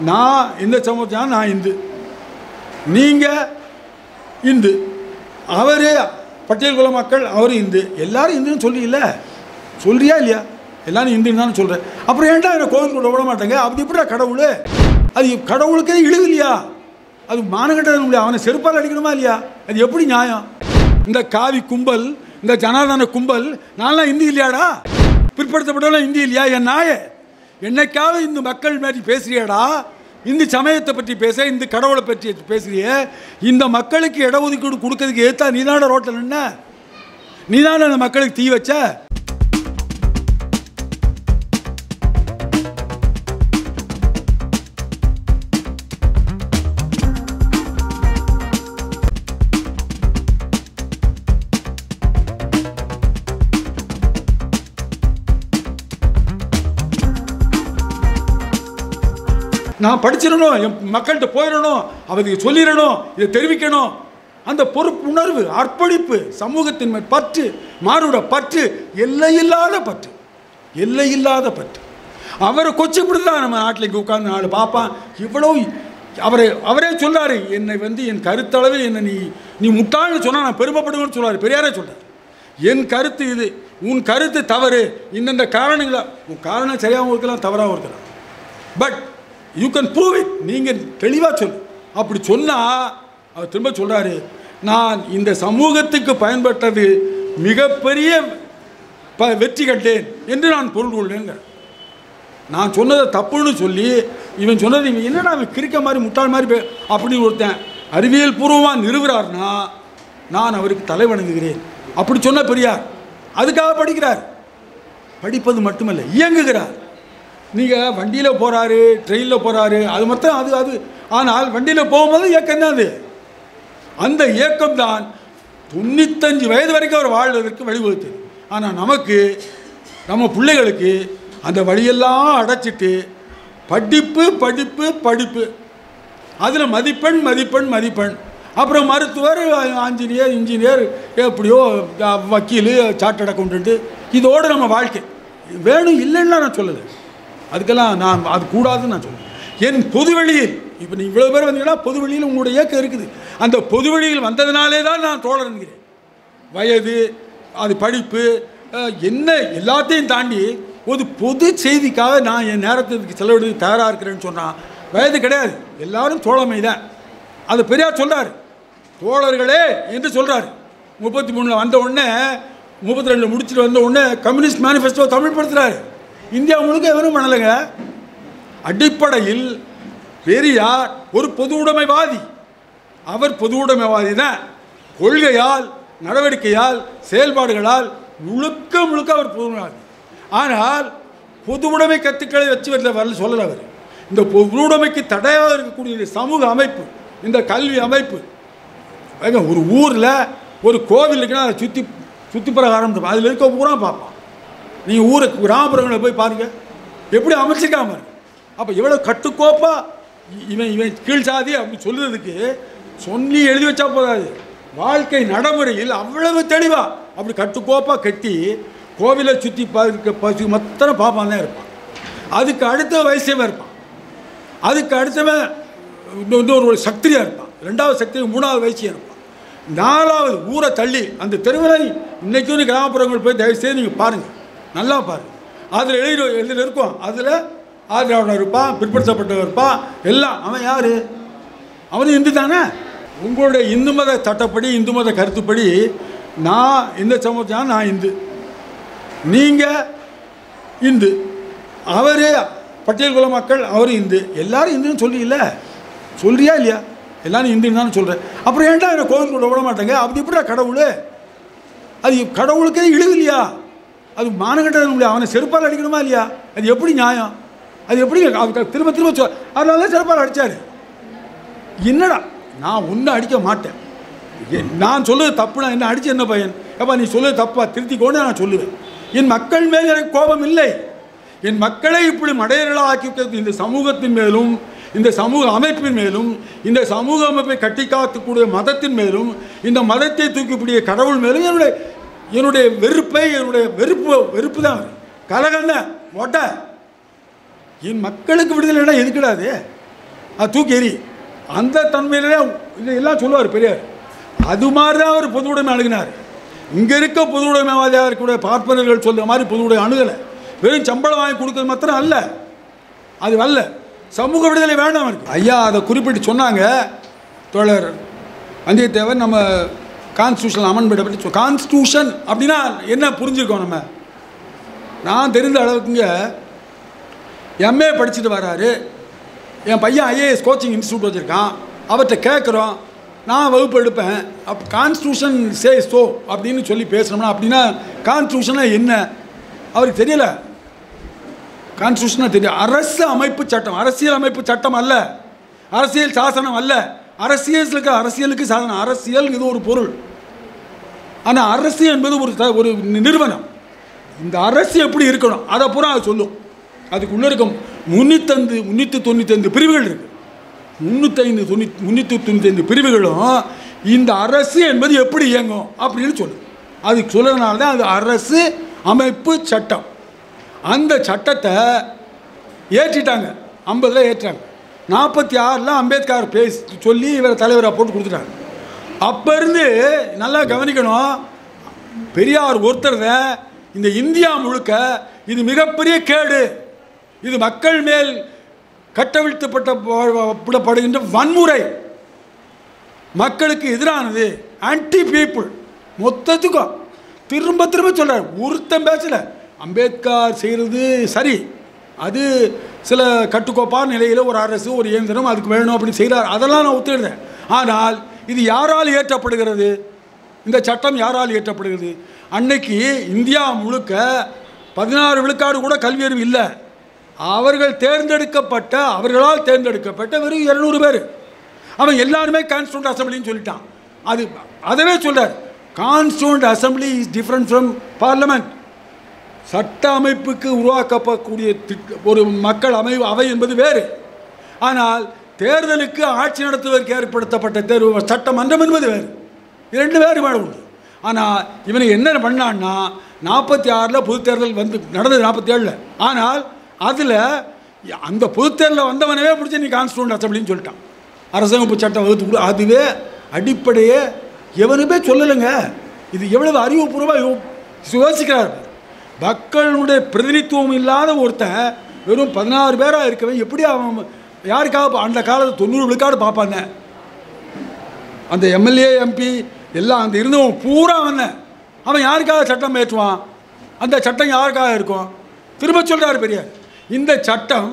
நான் இந்த சமூகத்தான் நான் இந்து. நீங்கள் இந்து. அவர் பட்டியல் குல மக்கள் அவர் இந்து. எல்லாரும் இந்துன்னு சொல்லியில்ல சொல்றியா இல்லையா? எல்லாரும் இந்துன்னு தானே சொல்கிறேன் அப்புறம் ஏன்டா என்ன கோவிலுக்குள்ள விட மாட்டேங்க? அப்படி எப்படிடா கடவுள்? அது கடவுளுக்கே இழுகு இல்லையா? அது மானகட்டம் இல்லையா? அவனை செருப்பால் அடிக்கணுமா இல்லையா? அது எப்படி நியாயம்? இந்த காவி கும்பல் இந்த ஜனாதன கும்பல் நான்லாம் இந்தி இல்லையாடா? பிற்படுத்தப்பட்டவெல்லாம் இந்தி இல்லையா? என் நாயே? என்னைக்காவது இந்த மக்கள் மாதிரி பேசுகிறியாடா இந்த சமயத்தை பற்றி பேச இந்த கடவுளை பற்றி பேசுகிறிய இந்த மக்களுக்கு இடஒதுக்கீடு கொடுக்கறதுக்கு ஏற்றா நீதான ரோட்டில் நின்ன? நீதான அந்த மக்களுக்கு தீ வச்ச? நான் படிச்சிடணும் என் மக்கள்கிட்ட போயிடணும் அவருக்கு சொல்லிடணும் இதை தெரிவிக்கணும். அந்த பொறுப்பு உணர்வு அர்ப்பணிப்பு சமூகத்தின் பற்று மானுட பற்று எல்லையில்லாத பற்று எல்லையில்லாத பற்று. அவரை கொச்சைப்படுத்தி தான் நம்ம நாட்டில் இங்கே உட்காந்து நாலு பார்ப்பான். இவ்வளோ அவரை அவரே சொல்லார் என்னை வந்து என் கருத்தளவில் என்னை நீ நீ முட்டாள்னு சொன்னால் நான் பெருமைப்படுவேன்னு சொல்லாரு பெரியாரே சொல்கிறார் என் கருத்து இது உன் கருத்து தவறு. இந்தந்த காரணங்களா உன் காரணம் சரியாகவும் இருக்கலாம் தவறாகவும் இருக்கலாம். But you can prove it நீங்கள் தெளிவாக சொல்லு. அப்படி சொன்னால் அவர் திரும்ப சொல்கிறாரு நான் இந்த சமூகத்துக்கு பயன்பட்டது மிகப்பெரிய ப வெற்றி கண்டேன் என்று நான் பொருள் கொள்வேங்க நான் சொன்னதை தப்புன்னு சொல்லி இவன் சொன்னது இவன் என்னடா அவன் கிரிக்க மாதிரி முட்டாள் மாதிரி அப்படின்னு ஒருத்தன் அறிவியல் பூர்வமாக நிறுவுறார்னா நான் அவருக்கு தலை வணங்குகிறேன். அப்படி சொன்ன பெரியார் அதுக்காக படிக்கிறார். படிப்பது மட்டுமல்ல இயங்குகிறார். நீங்கள் வண்டியில் போகிறாரு ட்ரெயினில் போகிறாரு அது மட்டும் அது அது. ஆனால் வண்டியில் போகும்போது இயக்கம் தான் அது? அந்த இயக்கம் தான் தொண்ணூத்தஞ்சு வயது வரைக்கும் அவர் வாழ்வதற்கு வழிவகுத்தது. ஆனால் நமக்கு நம்ம பிள்ளைகளுக்கு அந்த வழியெல்லாம் அடைச்சிட்டு படிப்பு படிப்பு படிப்பு. அதில் மதிப்பெண் மதிப்பெண் மதிப்பெண். அப்புறம் மருத்துவர் ஆஞ்சநேயர் இன்ஜினியர் எப்படியோ வக்கீல் சார்ட்டட் அக்கௌண்டன்ட்டு இதோடு நம்ம வாழ்க்கை. வேணும் இல்லைன்னா நான் சொல்லலை. அதுக்கெல்லாம் நான் அது கூடாதுன்னு நான் சொல்லுவேன் என் பொது வழியில் இப்போ நீ இவ்வளோ பேர் வந்தீங்கன்னா பொது வழியில் உங்களுடைய இயக்கம் இருக்குது. அந்த பொது வழியில் வந்ததுனாலே தான் நான் தோழர் என்கிறேன். வயது அது படிப்பு என்ன எல்லாத்தையும் தாண்டி ஒரு பொது செய்திக்காக நான் என் நேரத்துக்கு செலவிடுறது தயாராக இருக்கிறேன்னு சொன்னால் வயது கிடையாது. எல்லாரும் தோழமை தான். அது பெரியார் சொல்கிறார் தோழர்களே என்று சொல்கிறார் முப்பத்தி மூணில் வந்த உடனே முப்பத்தி ரெண்டில் முடிச்சுட்டு வந்த உடனே கம்யூனிஸ்ட் மேனிஃபெஸ்டோ தமிழ் படுத்துகிறாரு இந்தியா முழுக்க எவரும் பண்ணலைங்க அடிப்படையில் பெரியார் ஒரு பொது உடைமைவாதி. அவர் பொது உடைமைவாதி தான் கொள்கையால் நடவடிக்கையால் செயல்பாடுகளால் முழுக்க முழுக்க அவர் பொது உடைமைவாதி. ஆனால் பொது உடைமை கத்துக்களை வச்சு வரல வரல சொல்லலை அவர். இந்த பொது உடைமைக்கு தடையாக இருக்கக்கூடிய சமூக அமைப்பு இந்த கல்வி அமைப்பு ஒரு ஊரில் ஒரு கோவில் இருக்குன்னா அதை சுற்றி சுற்றி பிரகாரம் அதில் இருக்க பூரா பார்ப்பான். நீங்கள் ஊரை கிராமப்புறங்களை போய் பாருங்கள் எப்படி அமைச்சிருக்காம அப்போ எவ்வளோ கட்டுக்கோப்பா இவன் இவன் கீழ் சாதி அப்படி சொல்லுறதுக்கு சொல்லி எழுதி வச்சா போதாது. வாழ்க்கை நடைமுறையில் அவ்வளவு தெளிவாக அப்படி கட்டுக்கோப்பாக கட்டி கோவிலை சுற்றி பார்க்க பசு மத்தனை பாப்பான் தான் இருப்பான். அதுக்கு அடுத்த வயசேவன் இருப்பான். அதுக்கு அடுத்தவன் இன்னும் இன்னொரு ஒரு சக்தியாக இருப்பான். ரெண்டாவது சக்தி மூணாவது வயசியாக இருப்பான். நாலாவது ஊரை தள்ளி அந்த தெருவில் இன்னைக்கும் கிராமப்புறங்கள் போய் தயவு செய்து நீங்கள் பாருங்கள் நல்லா பாரு. அதில் எழுதி எழுதில் இருக்கும். அதில் ஆதரவாளர் இருப்பான் பிற்படுத்தப்பட்டவர் இருப்பான் எல்லாம். அவன் யார்? அவனும் இந்து தானே? உங்களுடைய இந்து மத சட்டப்படி இந்து மத கருத்துப்படி நான் இந்த சமூகத்தான் நான் இந்து. நீங்கள் இந்து. அவர் பட்டியல் குல மக்கள் அவர் இந்து. எல்லாரும் இந்துன்னு சொல்லியில்ல சொல்றியா இல்லையா? எல்லாரும் இந்துன்னு தானே சொல்கிறேன் அப்புறம் ஏன்டா என்னை கோவிலுக்குள்ள விட மாட்டேங்க? அப்படி எப்படா கடவுள்? அது கடவுளுக்கே இழுது இல்லையா? அது மானகட்டம் முடியாது அவனை செருப்பால் அடிக்கணுமா இல்லையா? அது எப்படி நியாயம்? அது எப்படி திரும்ப திரும்ப சொல் அதனால தான் செருப்பால் அடித்தார் என்னடா நான் ஒன்றும் அடிக்க மாட்டேன். நான் சொல்லுவது தப்புனா என்ன அடிச்சு என்ன பையன்? ஏப்பா நீ சொல்லுவது தப்பா திருத்திக்கோன்னு நான் சொல்லுவேன். என் மக்கள் மேல் எனக்கு கோபம் இல்லை. என் மக்களை இப்படி மடையர்களாக ஆக்கி இந்த சமூகத்தின் மேலும் இந்த சமூக அமைப்பின் மேலும் இந்த சமூக அமைப்பை கட்டி காக்கக்கூடிய மதத்தின் மேலும் இந்த மதத்தை தூக்கிப்பிடிய கடவுள் மேலும் என்னுடைய என்னுடைய வெறுப்பை என்னுடைய வெறுப்பு வெறுப்பு தான் கலகந்த மொட்டை. என் மக்களுக்கு விடுதலைனா எதுக்கிடாது அது? தூக்கி எறி. அந்த தன்மையிலே எல்லாம் சொல்லுவார் பெரியார். அது மாதிரி தான் அவர் பொது உடைமை அணுகினார். இங்கே இருக்க பொது உடைமைவாதியாக இருக்கக்கூடிய பார்ப்பனர்கள் சொல்கிற மாதிரி பொது உடைமை அணுகலை. வெறும் சம்பளம் வாங்கி கொடுக்கறது மாத்திரம் அல்ல. அது அல்ல. சமூக விடுதலை வேண்டாம் அவருக்கு. ஐயா அதை குறிப்பிட்டு சொன்னாங்க. தோழர் வந்தியத்தேவன் நம்ம கான்ஸ்டியூஷன் அமெண்ட்மெண்ட் பற்றி கான்ஸ்டியூஷன் அப்படின்னா என்ன புரிஞ்சுருக்கோம் நம்ம? நான் தெரிந்த அளவுக்குங்க எம்ஏ படிச்சுட்டு வராரு. என் பையன் ஐஏஎஸ் கோச்சிங் இன்ஸ்டியூட் வச்சுருக்கான். அவர்கிட்ட கேட்குறோம் நான் வகுப்பு எடுப்பேன். அப் கான்ஸ்டியூஷன் சே சோ அப்படின்னு சொல்லி பேசுனோம்னா அப்படின்னா கான்ஸ்டியூஷனாக என்ன? அவருக்கு தெரியல. கான்ஸ்டியூஷனாக தெரியும் அரசு அமைப்பு சட்டம். அரசியல் அமைப்பு சட்டம் அல்ல. அரசியல் சாசனம் அல்ல. அரசியலுக்கு அரசியலுக்கு சாதனம் அரசியல் இது ஒரு பொருள். ஆனால் அரசு என்பது ஒரு த- ஒரு நிறுவனம். இந்த அரசு எப்படி இருக்கணும்? அதை பூரா அது சொல்லும். அதுக்குள்ளே இருக்கும் முன்னூத்தந்து முன்னூற்றி தொண்ணூத்தைந்து பிரிவுகள் இருக்கு. முந்நூற்றைந்து தொண்ணூத் முந்நூற்றி தொண்ணூத்தைந்து பிரிவுகளும் இந்த அரசு என்பது எப்படி இயங்கும் அப்படின்னு சொல்லும். அதுக்கு சொல்கிறதுனால தான் அது அரசு அமைப்பு சட்டம். அந்த சட்டத்தை ஏற்றிட்டாங்க. ஐம்பதில் ஏற்றாங்க நாற்பத்தி ஆறில் அம்பேத்கர் பேசி சொல்லி இவரை தலைவராக போட்டு கொடுத்துட்டாங்க அப்போ இருந்து நல்லா கவனிக்கணும். பெரியார் ஒருத்தர் தான் இந்த இந்தியா முழுக்க இது மிகப்பெரிய கேடு. இது மக்கள் மேல் கட்டவிழ்த்தப்பட்டப்படுகின்ற வன்முறை. மக்களுக்கு எதிரானது ஆன்டி பீப்புள் மொத்தத்துக்கும் திரும்ப திரும்ப சொல்கிறார் ஒருத்தன் பேசலை. அம்பேத்கர் செய்கிறது சரி. அது சில கட்டுக்கோப்பான நிலையில் ஒரு அரசு ஒரு இயந்திரம் அதுக்கு வேணும் அப்படின்னு செய்கிறார் அதெல்லாம் நான் ஒத்துடுறேன் ஆனால் இது யாரால் இயற்றப்படுகிறது? இந்த சட்டம் யாரால் இயற்றப்படுகிறது? அன்னைக்கு இந்தியா முழுக்க பதினாறு விழுக்காடு கூட கல்வியறிவு இல்லை. அவர்கள் தேர்ந்தெடுக்கப்பட்ட அவர்களால் தேர்ந்தெடுக்கப்பட்ட வெறும் இரநூறு பேர். அவன் எல்லாருமே கான்ஸ்டியூண்ட் அசம்பிளின்னு சொல்லிட்டான். அது அதவே சொல்கிறார் constituent assembly is different from parliament சட்ட அமைப்புக்கு உருவாக்கப்படக்கூடிய திட்ட- ஒரு மக்கள் அமை அவை என்பது வேறு. ஆனால் தேர்தலுக்கு ஆட்சி நடத்துவதற்கு ஏற்படுத்தப்பட்ட தேர்வு சட்டமன்றம் என்பது வேறு. இரண்டு வேறுபாடு உண்டு. ஆனால் இவனை என்ன பண்ணான்னா நாற்பத்தி ஆறில் பொதுத்தேர்தல் வந்து நடந்தது நாற்பத்தி ஏழில் ஆனால் அதில் அந்த பொதுத் தேர்தலில் வந்தவனவே பிடிச்சி நீ கான்ஸ்டியூண்ட் அசம்பிளின்னு சொல்லிட்டான். அரசமைப்பு சட்டம் வகுத்து கொடு அதுவே அடிப்படையே எவனுமே சொல்லலைங்க. இது எவ்வளவு அறிவுபூர்வமாக யோசிக்கிறார் மக்களுடைய பிரதிநிதித்துவம் இல்லாத ஒருத்தன் வெறும் பதினாறு பேராக இருக்கவன் எப்படி அவன் யாருக்காக அந்த காலத்தில் தொண்ணூறு விழுக்காடு பார்ப்பாங்க அந்த எம்எல்ஏ எம்பி எல்லாம் அந்த இருந்தவன் பூரா அவன். அவன் யாருக்காக சட்டம் ஏற்றுவான்? அந்த சட்டம் யாருக்காக இருக்கும்? திரும்ப சொல்கிறார் பெரிய இந்த சட்டம்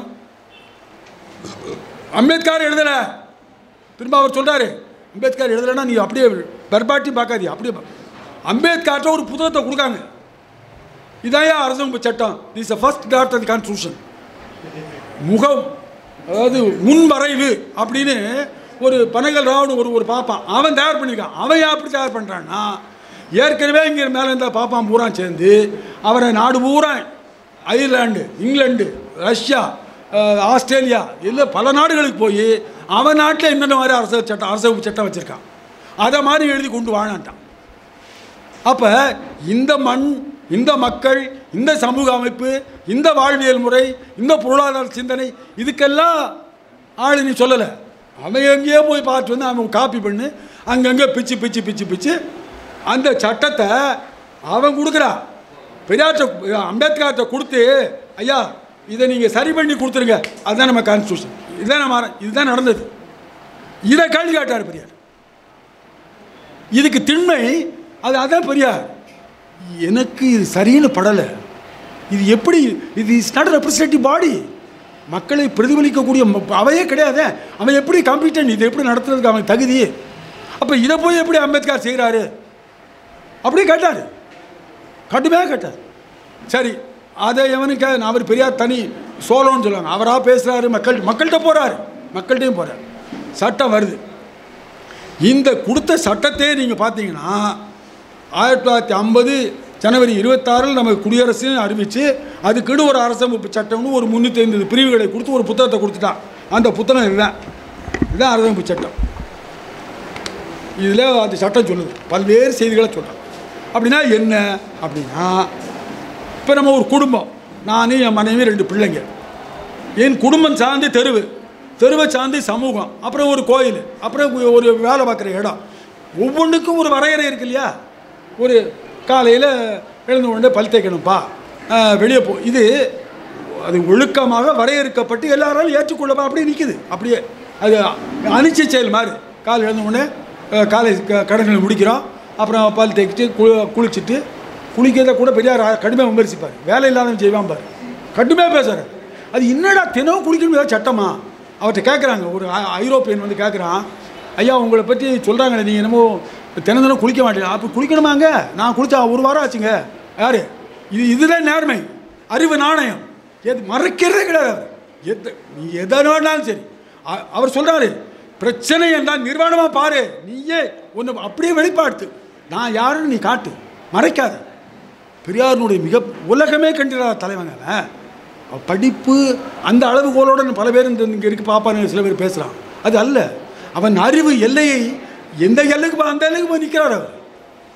அம்பேத்கர் எழுதலை. திரும்ப அவர் சொல்கிறாரு அம்பேத்கர் எழுதலைன்னா நீ அப்படியே பெர்பாட்டி பார்க்காதீ அப்படியே அம்பேத்கர்கிட்ட ஒரு புத்தகத்தை கொடுக்காங்க. இதாயா அரசமைப்பு சட்டம்? Is first draft of constitution முகம் அதாவது முன்வரைவு அப்படின்னு ஒரு பனகல் ராவணு ஒரு ஒரு பாப்பான் அவன் தயார் பண்ணியிருக்கான். அவன் அப்படி தயார் பண்ணுறான்னா ஏற்கனவே இங்கே மேலே இருந்த பாப்பான் பூரா சேர்ந்து அவரை நாடு பூரா அயர்லாண்டு இங்கிலாண்டு ரஷ்யா ஆஸ்திரேலியா இல்லை பல நாடுகளுக்கு போய் அவன் நாட்டில் என்னென்ன மாதிரி அரசு சட்டம் அரசமைப்பு சட்டம் வச்சுருக்கான்? அதை மாதிரி எழுதி கொண்டு வாழான்ட்டான். அப்போ இந்த மண் இந்த மக்கள் இந்த சமூக அமைப்பு இந்த வாழ்வியல் முறை இந்த பொருளாதார சிந்தனை இதுக்கெல்லாம் ஆள் நீ சொல்லலை. அவன் எங்கேயோ போய் பார்த்து வந்து அவன் காப்பி பண்ணு அங்கங்கே பிச்சு பிச்சு பிச்சு பிச்சு. அந்த சட்டத்தை அவன் கொடுக்குறான் பெரியார்ட்ட அம்பேத்கர்கிட்ட கொடுத்து ஐயா இதை நீங்கள் சரி பண்ணி கொடுத்துருங்க. அதுதான் நம்ம கான்ஸ்டியூஷன் இதுதான் நம்ம இதுதான் நடந்தது. இதை கேள்வி காட்டார் பெரியார். இதுக்கு திண்மை அது அதான் பெரியார். எனக்கு இது சரின்னு படலை. இது எப்படி இது இஸ் நாட் ரெப்ரஸன்டேட்டிவ் பாடி மக்களை பிரதிபலிக்கக்கூடிய ம- அவையே கிடையாது. அவன் எப்படி காம்பிட்டன் இது எப்படி நடத்துறதுக்கு அவன் தகுதி? அப்போ இதை போய் எப்படி அம்பேத்கர் செய்கிறாரு அப்படியே கேட்டார். கடுமையாக கேட்டார். சரி அதை எவனுக்கு அவர் பெரியார் தனி சோலோன்னு சொல்லுவாங்க. அவராக பேசுகிறாரு மக்கள் மக்கள்கிட்ட போகிறாரு மக்கள்கிட்டையும் போகிறார் சட்டம் வருது. இந்த கொடுத்த சட்டத்தையே நீங்கள் பார்த்தீங்கன்னா ஆயிரத்தி தொள்ளாயிரத்தி ஐம்பது ஜனவரி இருபத்தாறில் நமக்கு குடியரசு அறிவித்து அதுக்குன்னு ஒரு அரசமைப்பு சட்டம்னு ஒரு முந்நூற்றி ஐம்பது பிரிவுகளை கொடுத்து ஒரு புத்தகத்தை கொடுத்துட்டான். அந்த புத்தகம் இதுதான். இதுதான் அரசமைப்பு சட்டம். இதில் அந்த சட்டம் சொல்லுது. பல்வேறு செய்திகளை சொல்கிறோம் அப்படின்னா என்ன? அப்படின்னா இப்போ நம்ம ஒரு குடும்பம். நான் என் மனைவி ரெண்டு பிள்ளைங்க. என் குடும்பம் சார்ந்து தெருவு. தெருவை சார்ந்து சமூகம். அப்புறம் ஒரு கோயில். அப்புறம் ஒரு வேலை பார்க்குற இடம். ஒவ்வொன்றுக்கும் ஒரு வரையறை இருக்கு இல்லையா? ஒரு காலையில் எழுந்த உடனே பல் தேய்க்கணும்ப்பா வெளியே போ. இது அது ஒழுக்கமாக வரையறுக்கப்பட்டு எல்லாராலும் ஏற்றுக்கொள்ளப்பா அப்படியே நிற்குது அப்படியே அது அனிச்சை செயல் மாதிரி. காலை எழுந்த உடனே காலை க- கடன்களை முடிக்கிறோம். அப்புறம் பல் தேய்ச்சிட்டு குளி குளிச்சுட்டு குளிக்கிறத கூட பெரியார் கடுமையாக விமர்சிப்பார். வேலை இல்லாதவன் செய்வான் பாரு. கடுமையாக பேசுகிறார் அது என்னடா தினமும் குளிக்கணும் ஏதாவது சட்டமா? அவர்கிட்ட கேட்குறாங்க ஒரு ஐரோப்பியன் வந்து கேட்குறான் ஐயா உங்களை பற்றி சொல்கிறாங்களே நீங்கள் என்னமோ தினம் தினம் குளிக்க மாட்டேங்க அப்போ குளிக்கணுமாங்க? நான் குளிச்சா ஒரு வாரம் ஆச்சுங்க. யார்? இது இதுதான் நேர்மை. அறிவு நாணயம். எது மறைக்கிறதே கிடையாது எது நீ எதை வேணாலும் சரி. அவர் சொல்கிறாரு பிரச்சனை என்றால் நிர்வாணமாக பாரு. நீயே ஒன்று அப்படியே வெளிப்பாடு. நான் யாருன்னு நீ காட்டு. மறைக்காத. பெரியாரினுடைய மிக உலகமே கண்டிராத தலைவங்க படிப்பு அந்த அளவுகோலோட பல பேர் இந்த இங்கே இருக்கு பாப்பான்னு சில பேர் பேசுகிறான் அது அல்ல. அவன் அறிவு எல்லையை எந்த எல்லுக்கு அந்த எல்லுக்கு போய் நிற்கிறார் அவர்.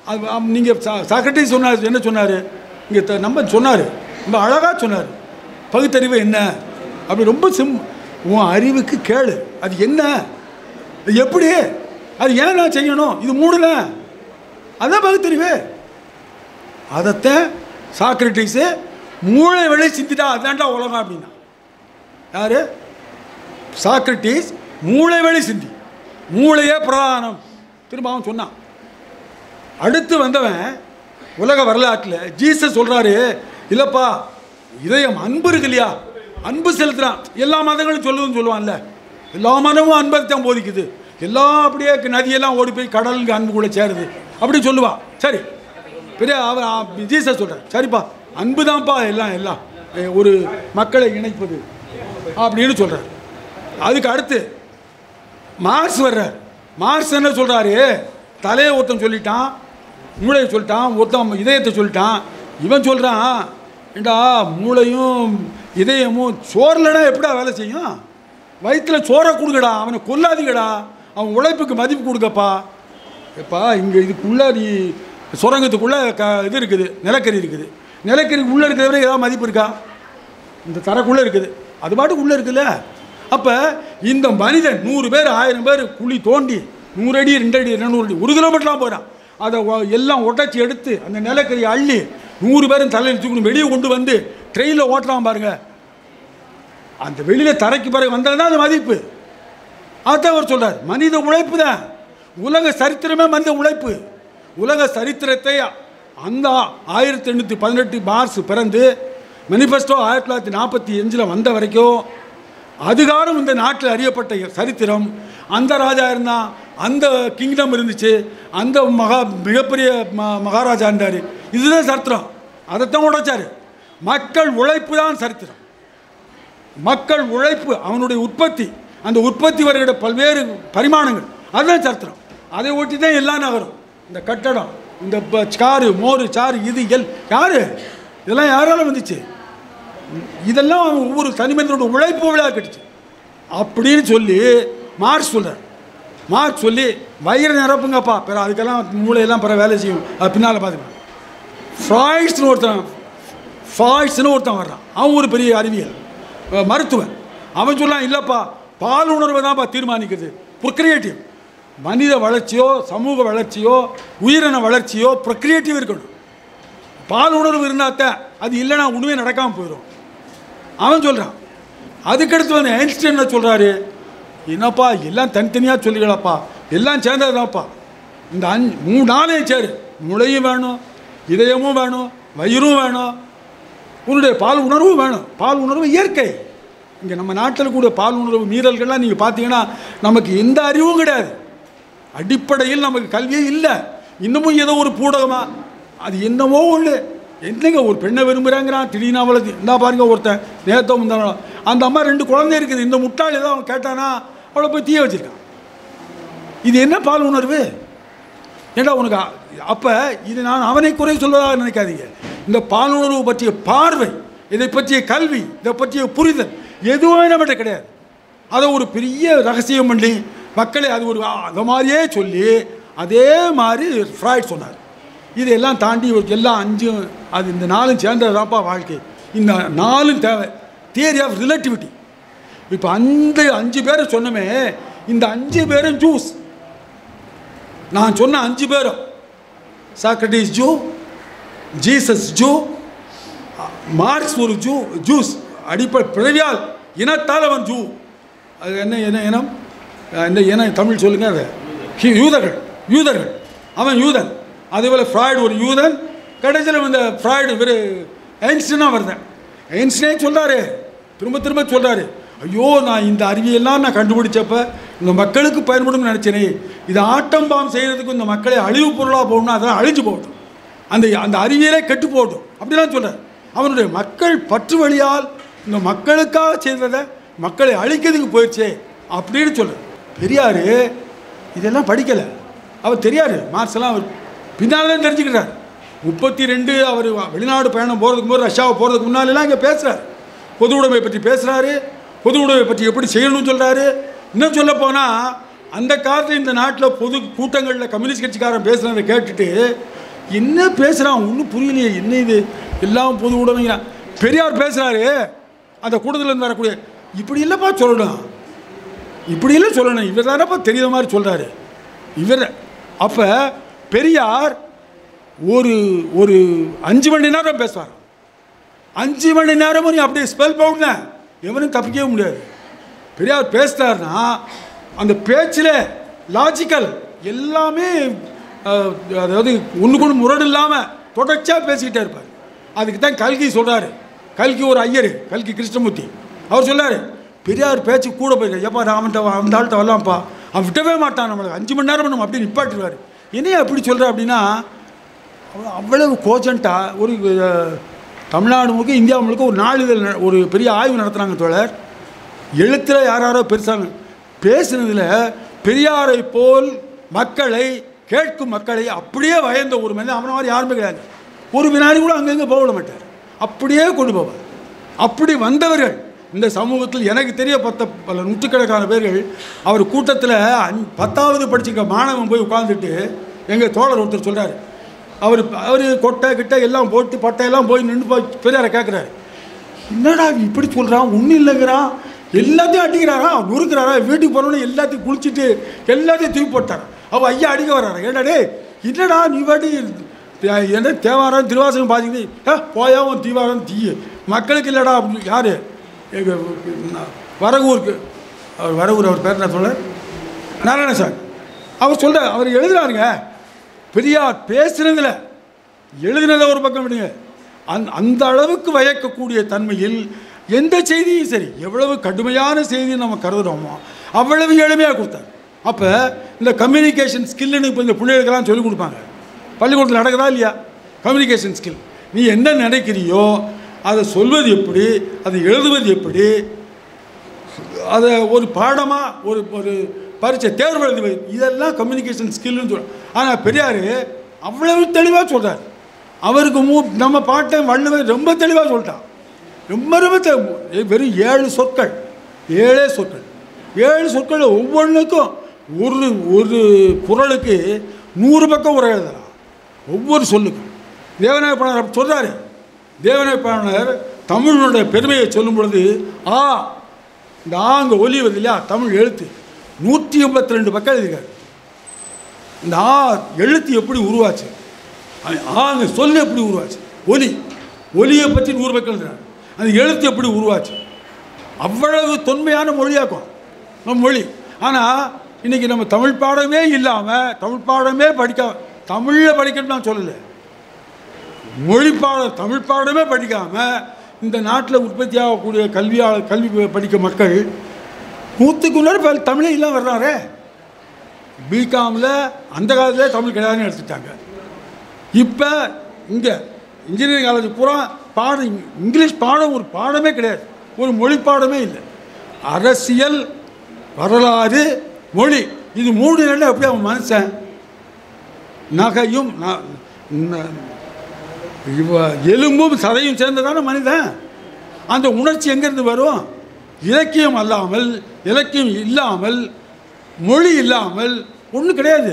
அது நீங்கள் சாக்ரட்டிஸ் சொன்னார் என்ன சொன்னார்? இங்கே நம்ம சொன்னார். ரொம்ப அழகாக சொன்னார். பகுத்தறிவு என்ன? அப்படி ரொம்ப சிம் உன் அறிவுக்கு கேளு. அது என்ன? எப்படி? அது ஏன் நான் செய்யணும்? இது மூடல அதான் பகுத்தறிவு. அதைத்தான் சாக்ரட்டிஸு மூளை வழி சிந்திட்டா அதான்டா உலகம் அப்படின்னா. யார்? சாக்ரட்டிஸ் மூளை வழி சிந்தி. மூளையே பிரதானம். திரும்ப அவன் சொன்னான். அடுத்து வந்தவன் உலக வரலாற்றில் ஜீசஸ் சொல்கிறாரு இல்லைப்பா இதயம் அன்பு இருக்கு இல்லையா? அன்பு செலுத்துகிறான் எல்லா மதங்களும் சொல்லுதுன்னு சொல்லுவான்ல. எல்லா மதமும் அன்பை தான் போதிக்குது. எல்லாம் அப்படியே நதியெல்லாம் ஓடி போய் கடலுக்கு அன்பு கூட சேருது. அப்படி சொல்லுவான் சரி. பெரிய அவர் ஜீசஸ் சொல்கிறார் சரிப்பா அன்பு தான்ப்பா எல்லாம் எல்லாம். ஒரு மக்களை இணைப்பது. அப்படின்னு சொல்கிறார் அதுக்கு அடுத்து மார்ஸ் வர்றார். மார்ஸ் என்ன சொல்கிறாரு தலையை ஒருத்தன் சொல்லிட்டான் மூளையை சொல்லிட்டான் ஒருத்தன் இதயத்தை சொல்லிட்டான். இவன் சொல்கிறான் ஏண்டா மூளையும் இதயமும் சோறுலடா எப்படா வேலை செய்யும்? வயிற்றில் சோறை கொடுக்கடா அவனை கொல்லாதீங்கடா அவன் உழைப்புக்கு மதிப்பு கொடுக்கப்பா எப்பா இங்கே இதுக்குள்ளே நீ சுரங்கத்துக்குள்ளே க இது இருக்குது நிலக்கரி இருக்குது. நிலக்கரி உள்ளே இருக்கிறவரை ஏதாவது மதிப்பு இருக்கா? இந்த தரக்குள்ளே இருக்குது. அது பாட்டுக்கு உள்ளே இருக்குல்ல? அப்போ இந்த மனிதன் நூறு பேர் ஆயிரம் பேர் குழி தோண்டி நூறு அடி ரெண்டு அடி இரநூறு அடி ஒரு கிலோமீட்டர்லாம் போகிறான் அதை எல்லாம் ஒட்டச்சி எடுத்து அந்த நிலக்கரியை அள்ளி நூறு பேரும் தலையில் தூக்கணும் வெளியே கொண்டு வந்து ட்ரெயினில் ஓட்டலாம் பாருங்க. அந்த வெளியில் தரைக்கு பிறகு வந்தால் தான் அது மதிப்பு. அதான் அவர் சொல்கிறார் மனித உழைப்பு தான். உலக சரித்திரமே மனித உழைப்பு. உலக சரித்திரத்தை அந்த ஆயிரத்தி எண்ணூற்றி பதினெட்டு மார்ச் பிறந்து மேனிஃபெஸ்டோ ஆயிரத்தி தொள்ளாயிரத்தி நாற்பத்தி அஞ்சில் வந்த வரைக்கும் அதுகாரம் இந்த நாட்டில் அறியப்பட்ட சரித்திரம் அந்த ராஜா இருந்தால் அந்த கிங்டம் இருந்துச்சு அந்த மகா மிகப்பெரிய ம மகாராஜா இருந்தார் இதுதான் சரித்திரம். அதைத்தான் உடைச்சார். மக்கள் உழைப்பு தான் சரித்திரம். மக்கள் உழைப்பு அவனுடைய உற்பத்தி அந்த உற்பத்தி வருகிற பல்வேறு பரிமாணங்கள். அதுதான் சரித்திரம். அதை ஒட்டி தான் எல்லா நகரும். இந்த கட்டடம் இந்த ப- சாறு மோர் சாறு இது எல் யார்? இதெல்லாம் யாரால வந்துச்சு? இதெல்லாம் ஒவ்வொரு தனிமனிதனோட உழைப்பு விழா கட்டுச்சு. அப்படின்னு சொல்லி மார்க் சொல்கிறார் மார்க் சொல்லி வயிறு நிரப்புங்கப்பா பிற அதுக்கெல்லாம் மூளையெல்லாம் பிற வேலை செய்யும். அது பின்னால் பார்த்துக்கலாம். ஃப்ராய்ட்ஸ்னு ஒருத்தன் ஃபாய்ட்ஸ்னு ஒருத்தன் வர்றான். அவன் ஒரு பெரிய அறிவியல். மருத்துவன். அவன் சொல்லலாம் இல்லைப்பா பால் உணர்வை தான்ப்பா தீர்மானிக்குது ப்ரொக்ரியேட்டிவ் மனித வளர்ச்சியோ சமூக வளர்ச்சியோ உயிரின வளர்ச்சியோ ப்ரொக்ரியேட்டிவ் இருக்கணும். பால் உணர்வு இருந்தாத்தான் அது இல்லைன்னா உண்மையே நடக்காமல் போயிடும். அவன் சொல்கிறான் அதுக்கடுத்து வந்து ஐன்ஸ்டைன் என்ன சொல்கிறாரு என்னப்பா எல்லாம் தனித்தனியாக சொல்லிக்கலாப்பா எல்லாம் சேர்ந்ததுதான்ப்பா. இந்த அஞ்சு மூணு நாளே சேரு. முளையும் வேணும் இதயமும் வேணும் வயிறும் வேணும். உன்னுடைய பால் உணர்வும் வேணும். பால் உணர்வு இயற்கை. இங்கே நம்ம நாட்டில் கூட பால் உணர்வு மீறல்கள்லாம் நீங்கள் பார்த்தீங்கன்னா நமக்கு எந்த அறிவும் கிடையாது. அடிப்படையில் நமக்கு கல்வியே இல்லை. இன்னமும் ஏதோ ஒரு பூடகமாக அது என்னவோ ஒன்று என்னங்க ஒரு பெண்ணை விரும்புகிறாங்கிறான் திடீர்னு அவளை இந்த பாருங்க ஒருத்தன் நேத்தோ முந்தானோ. அந்த அம்மா ரெண்டு குழந்தை இருக்குது. இந்த முட்டாள் ஏதோ அவன் கேட்டானா அவளை போய் தீய வச்சிருக்கான். இது என்ன பால் உணர்வு? ஏண்டா உனக்கு அப்போ இது நான் அவனை குறை சொல்வதாக நினைக்காதீங்க. இந்த பாலுணர்வு பற்றிய பார்வை இதை பற்றிய கல்வி இதை பற்றிய புரிதல் எதுவுமே நம்மகிட்ட கிடையாது. அதை ஒரு பெரிய ரகசியம் பண்ணி மக்களை அது ஒரு அதை மாதிரியே சொல்லி அதே மாதிரி ஃப்ராய்ட் சொன்னார். இதெல்லாம் தாண்டி இவருக்கு எல்லாம் அஞ்சும் அது இந்த நாலும் சேர்ந்ததாப்பா வாழ்க்கை. இந்த நாலும் தேவை. தியரி ஆஃப் ரிலேட்டிவிட்டி இப்போ அந்த அஞ்சு பேரை சொன்னமே இந்த அஞ்சு பேரும் ஜூஸ் நான் சொன்ன அஞ்சு பேரும். Socrates Jew Jesus Jew Marx ஒரு ஜூ ஜூஸ் அடிப்படை பிறவியால் இனத்தால் அவன் ஜூ அது என்ன என்ன இனம்? என்ன இனம்? தமிழ் சொல்லுங்கள் அதை. யூதர்கள் யூதர்கள். அவன் யூதன். அதேபோல் ஃப்ராய்டு ஒரு யூதன் கடைசியில் இந்த ஃப்ராய்டு இவர் ஐன்ஸ்டீனாக வருதேன். ஐன்ஸ்டீனே சொல்கிறாரு திரும்ப திரும்ப சொல்கிறாரு ஐயோ நான் இந்த அறிவியெல்லாம் நான் கண்டுபிடிச்சப்ப இந்த மக்களுக்கு பயன்படும் நினச்சேனே இது ஆட்டம்பாம் செய்கிறதுக்கு இந்த மக்களை அழிவு பொருளாக போகணும்னா அதெல்லாம் அழிஞ்சு போகட்டும். அந்த அந்த அறிவியலே கெட்டு போகட்டும். அப்படிலாம் சொல்கிறார் அவனுடைய மக்கள் பற்று வழியால் இந்த மக்களுக்காக செய்ததை மக்களை அழிக்கிறதுக்கு போயிடுச்சே அப்படின்னு சொல்கிறார் பெரியார் இதெல்லாம் படிக்கலை. அவர் தெரியாரு மார்க்ஸ்லாம் அவர் பின்னால் தான் தெரிஞ்சுக்கிட்டார். முப்பத்தி ரெண்டு அவர் வெளிநாடு பயணம் போகிறதுக்கு போது ரஷ்யாவை போகிறதுக்கு முன்னாலெல்லாம் இங்கே பேசுகிறார் பொது உடைமை பற்றி பேசுகிறாரு பொது உடைமை பற்றி எப்படி செய்யணும்னு சொல்கிறாரு இன்னும் சொல்ல போனால் அந்த காலத்தில் இந்த நாட்டில் பொது கூட்டங்களில் கம்யூனிஸ்ட் கட்சிக்காரன் பேசுகிறத கேட்டுட்டு என்ன பேசுகிறான் ஒன்றும் புரியலையே. என்ன இது? எல்லாம் பொது உடைமைங்கிறான் பெரியார் பேசுகிறாரு அந்த கூட்டத்தில் இருந்து வரக்கூடிய இப்படி இல்லைப்பா சொல்லணும். இப்படி இல்லை சொல்லணும். இவர் தானப்பா தெரியாத மாதிரி சொல்கிறாரு இவர் அப்போ பெரியார் ஒரு ஒரு அஞ்சு மணி நேரம் பேசுவார். அஞ்சு மணி நேரமும் நீ அப்படியே ஸ்பெல் போகுங்க எவனும் தப்பிக்கவே முடியாது. பெரியார் பேசுகிறாருன்னா அந்த பேச்சில் லாஜிக்கல் எல்லாமே அதாவது ஒன்று கொண்டு முரடு இல்லாமல் தொடர்ச்சியாக பேசிக்கிட்டே இருப்பார். அதுக்கு தான் கல்கி சொல்கிறாரு கல்கி ஒரு ஐயர் கல்கி கிருஷ்ணமூர்த்தி. அவர் சொல்லாரு பெரியார் பேச்சு கூட போயிருக்க எப்பா நான் அவன்கிட்ட வா- அந்த ஆள்கிட்ட வரலாம்ப்பா. அவன் விட்டவே மாட்டான் நம்மளுக்கு அஞ்சு மணி நேரம் நம்ம அப்படியே நிப்பாட்டிடுவார். என்னையா அப்படி சொல்கிற அப்படின்னா அவ்வளவு- அவ்வளவு கோஜண்ட்டாக ஒரு தமிழ்நாடு முழுக்க இந்தியா முழுக்க ஒரு நாளிதழ் ந- ஒரு பெரிய ஆய்வு நடத்துகிறாங்க தோழர். எழுத்தில் யார் யாரோ பெருசாங்க பேசுனதில் பெரியாரை போல் மக்களை கேட்கும் மக்களை அப்படியே வயந்த ஒரு மனிதன் அவனை மாதிரி யாருமே கிடையாது. ஒரு வினாடி கூட அங்கங்கே போக விட மாட்டார். அப்படியே கொண்டு போவார். அப்படி வந்தவர்கள் இந்த சமூகத்தில் எனக்கு தெரிய பத்த பல நூற்றுக்கணக்கான பேர்கள் அவர் கூட்டத்தில் அஞ் பத்தாவது படிச்சுக்க மாணவன் போய் உட்காந்துட்டு எங்கள் தோழர் ஒருத்தர் சொல்கிறார் அவர் அவர் கொட்டை கிட்டை எல்லாம் போட்டு பட்டையெல்லாம் போய் நின்று போய் பெரியாரை கேட்குறாரு என்னடா இப்படி சொல்கிறான் ஒன்றும் இல்லைங்கிறான் எல்லாத்தையும் அடிக்கிறாரா? நொறுக்கிறாரா? வீட்டுக்கு போனோன்னு எல்லாத்தையும் குளிச்சுட்டு எல்லாத்தையும் தூக்கி போட்டார். அவள் ஐயா அடிக்க வர்றாரு. ஏடா என்னடா நீ வாட்டி என்ன தேவாரம் திருவாசகம் பார்த்துக்கிட்டு ஏ போயா உன் தீவாரம் தீய மக்களுக்கு இல்லைடா அப்படின்னு யார்? எங்கள் வரகூருக்கு. அவர் வரகூர் அவர் பேர் என்ன சொல்ல? நாராயணசாமி அவர் சொல்ற அவர் எழுதுகிறாருங்க பெரியார் பேசுனதில் எழுதினதை ஒரு பக்கம் விடுங்க. அந் அந்த அளவுக்கு வயக்கக்கூடிய தன்மையில் எந்த செய்தியும் சரி எவ்வளவு கடுமையான செய்தியை நம்ம கருதுகிறோமோ அவ்வளவு எளிமையாக கொடுத்தார். அப்போ இந்த கம்யூனிகேஷன் ஸ்கில்லுன்னு இப்போ இந்த பிள்ளைகளுக்கெல்லாம் சொல்லிக் கொடுப்பாங்க. பள்ளிக்கூடத்தில் நடக்குதா இல்லையா? கம்யூனிகேஷன் ஸ்கில் நீ என்ன நினைக்கிறியோ அதை சொல்வது எப்படி? அதை எழுதுவது எப்படி? அதை ஒரு பாடமாக ஒரு ஒரு பரீட்சை தேர்வு எழுதுவது இதெல்லாம் கம்யூனிகேஷன் ஸ்கில்னு சொல்கிறோம் ஆனால் பெரியார் அவ்வளவு தெளிவாக சொல்கிறார் அவருக்கு மூ நம்ம பாட்டை வள்ளுவர் ரொம்ப தெளிவாக சொல்லிட்டான். ரொம்ப ரொம்ப வெறும் ஏழு சொற்கள். ஏழே சொற்கள். ஏழு சொற்கள் ஒவ்வொன்றுக்கும் ஒரு ஒரு குறளுக்கு நூறு பக்கம் உரை எழுதலாம். ஒவ்வொரு சொல்லுக்கும். தேவநாயக பாணர் அப்படி சொல்கிறாரு தேவநாய பாணர் தமிழனுடைய பெருமையை சொல்லும் பொழுது ஆ இந்த ஆங்க ஒலி வருது இல்லையா? தமிழ் எழுத்து. நூற்றி எண்பத்தி ரெண்டு பக்கம் எழுதியிருக்காரு. இந்த ஆ எழுத்து எப்படி உருவாச்சு? ஆங்க சொல்லு எப்படி உருவாச்சு? ஒலி. ஒலியை பற்றி நூறு பக்கம் எழுதுறாரு. அந்த எழுத்து எப்படி உருவாச்சு? அவ்வளவு தொன்மையான மொழியாக்கும். நம்ம மொழி. ஆனால் இன்றைக்கி நம்ம தமிழ் பாடமே இல்லாமல் தமிழ் பாடமே படிக்க தமிழில் படிக்கணும்னு நான் சொல்லலை. மொழி பாடம் தமிழ் பாடமே படிக்காமல் இந்த நாட்டில் உற்பத்தி ஆகக்கூடிய கல்வியாளர் கல்வி படிக்க மக்கள் நூற்றுக்கு முன்னாடி தமிழே இல்லாமல் வர்றாரே. பிகாமில் அந்த காலத்திலே தமிழ் கிடையாதுன்னு எடுத்துட்டாங்க இப்போ இங்கே இன்ஜினியரிங் காலேஜ் பூரா பாடம் இங்~ இங்கிலீஷ் பாடம் ஒரு பாடமே கிடையாது. ஒரு மொழி பாடமே இல்லை. அரசியல் வரலாறு மொழி இது மூணு நாளில் எப்படி அவன் மனுஷன்? நகையும் இவ எலும்பும் சதையும் சேர்ந்ததான மனிதன். அந்த உணர்ச்சி எங்கேருந்து வரும்? இலக்கியம் அல்லாமல் இலக்கியம் இல்லாமல் மொழி இல்லாமல் ஒன்றும் கிடையாது.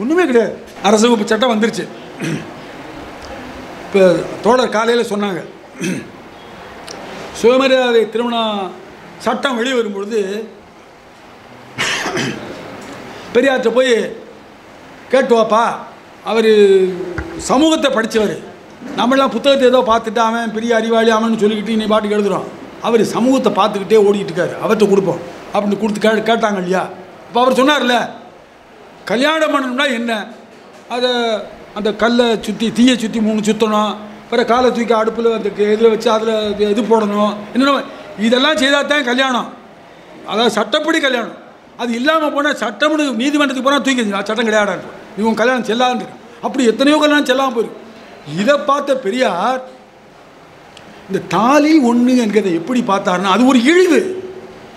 ஒன்றுமே கிடையாது. அரசு வகுப்பு சட்டம் வந்துருச்சு. இப்போ தோழர் காலையில் சொன்னாங்க. சுயமரியாதை திருமணம் சட்டம் வெளியே வரும்பொழுது பெரியார்கிட்ட போய் கேட்டு வாப்பா. அவர் சமூகத்தை படித்தவர் நம்மளாம் புத்தகத்தை ஏதோ பார்த்துட்டு அவன் பெரிய அறிவாளி அவன் சொல்லிக்கிட்டு நீ பாட்டுக்கு எழுதுறான். அவர் சமூகத்தை பார்த்துக்கிட்டே ஓடிக்கிட்டு இருக்காரு. அவர்கிட்ட கொடுப்போம். அப்படின்னு கொடுத்து கே கேட்டாங்க இல்லையா? இப்போ அவர் சொன்னார்ல கல்யாணம் பண்ணணும்னா என்ன? அதை அந்த கல்லை சுற்றி தீயை சுற்றி மூணு சுற்றணும் அப்புறம் காலை தூக்கி அடுப்பில் அந்த இதில் வச்சு அதில் இது போடணும். என்னென்ன இதெல்லாம் செய்தால் தான் கல்யாணம். அதாவது சட்டப்படி கல்யாணம். அது இல்லாமல் போனால் சட்டப்படி நீதிமன்றத்துக்கு போனால் தூக்கி சட்டம் கிடையாது இவங்க கல்யாணம் செல்லாதுன்னு அப்படி எத்தனையோ கல்யாணம் செல்லாமல் போயிருக்கு. இதை பார்த்த பெரியார் இந்த தாலி ஒன்று என்கிறத எப்படி பார்த்தாருன்னா அது ஒரு இழிவு.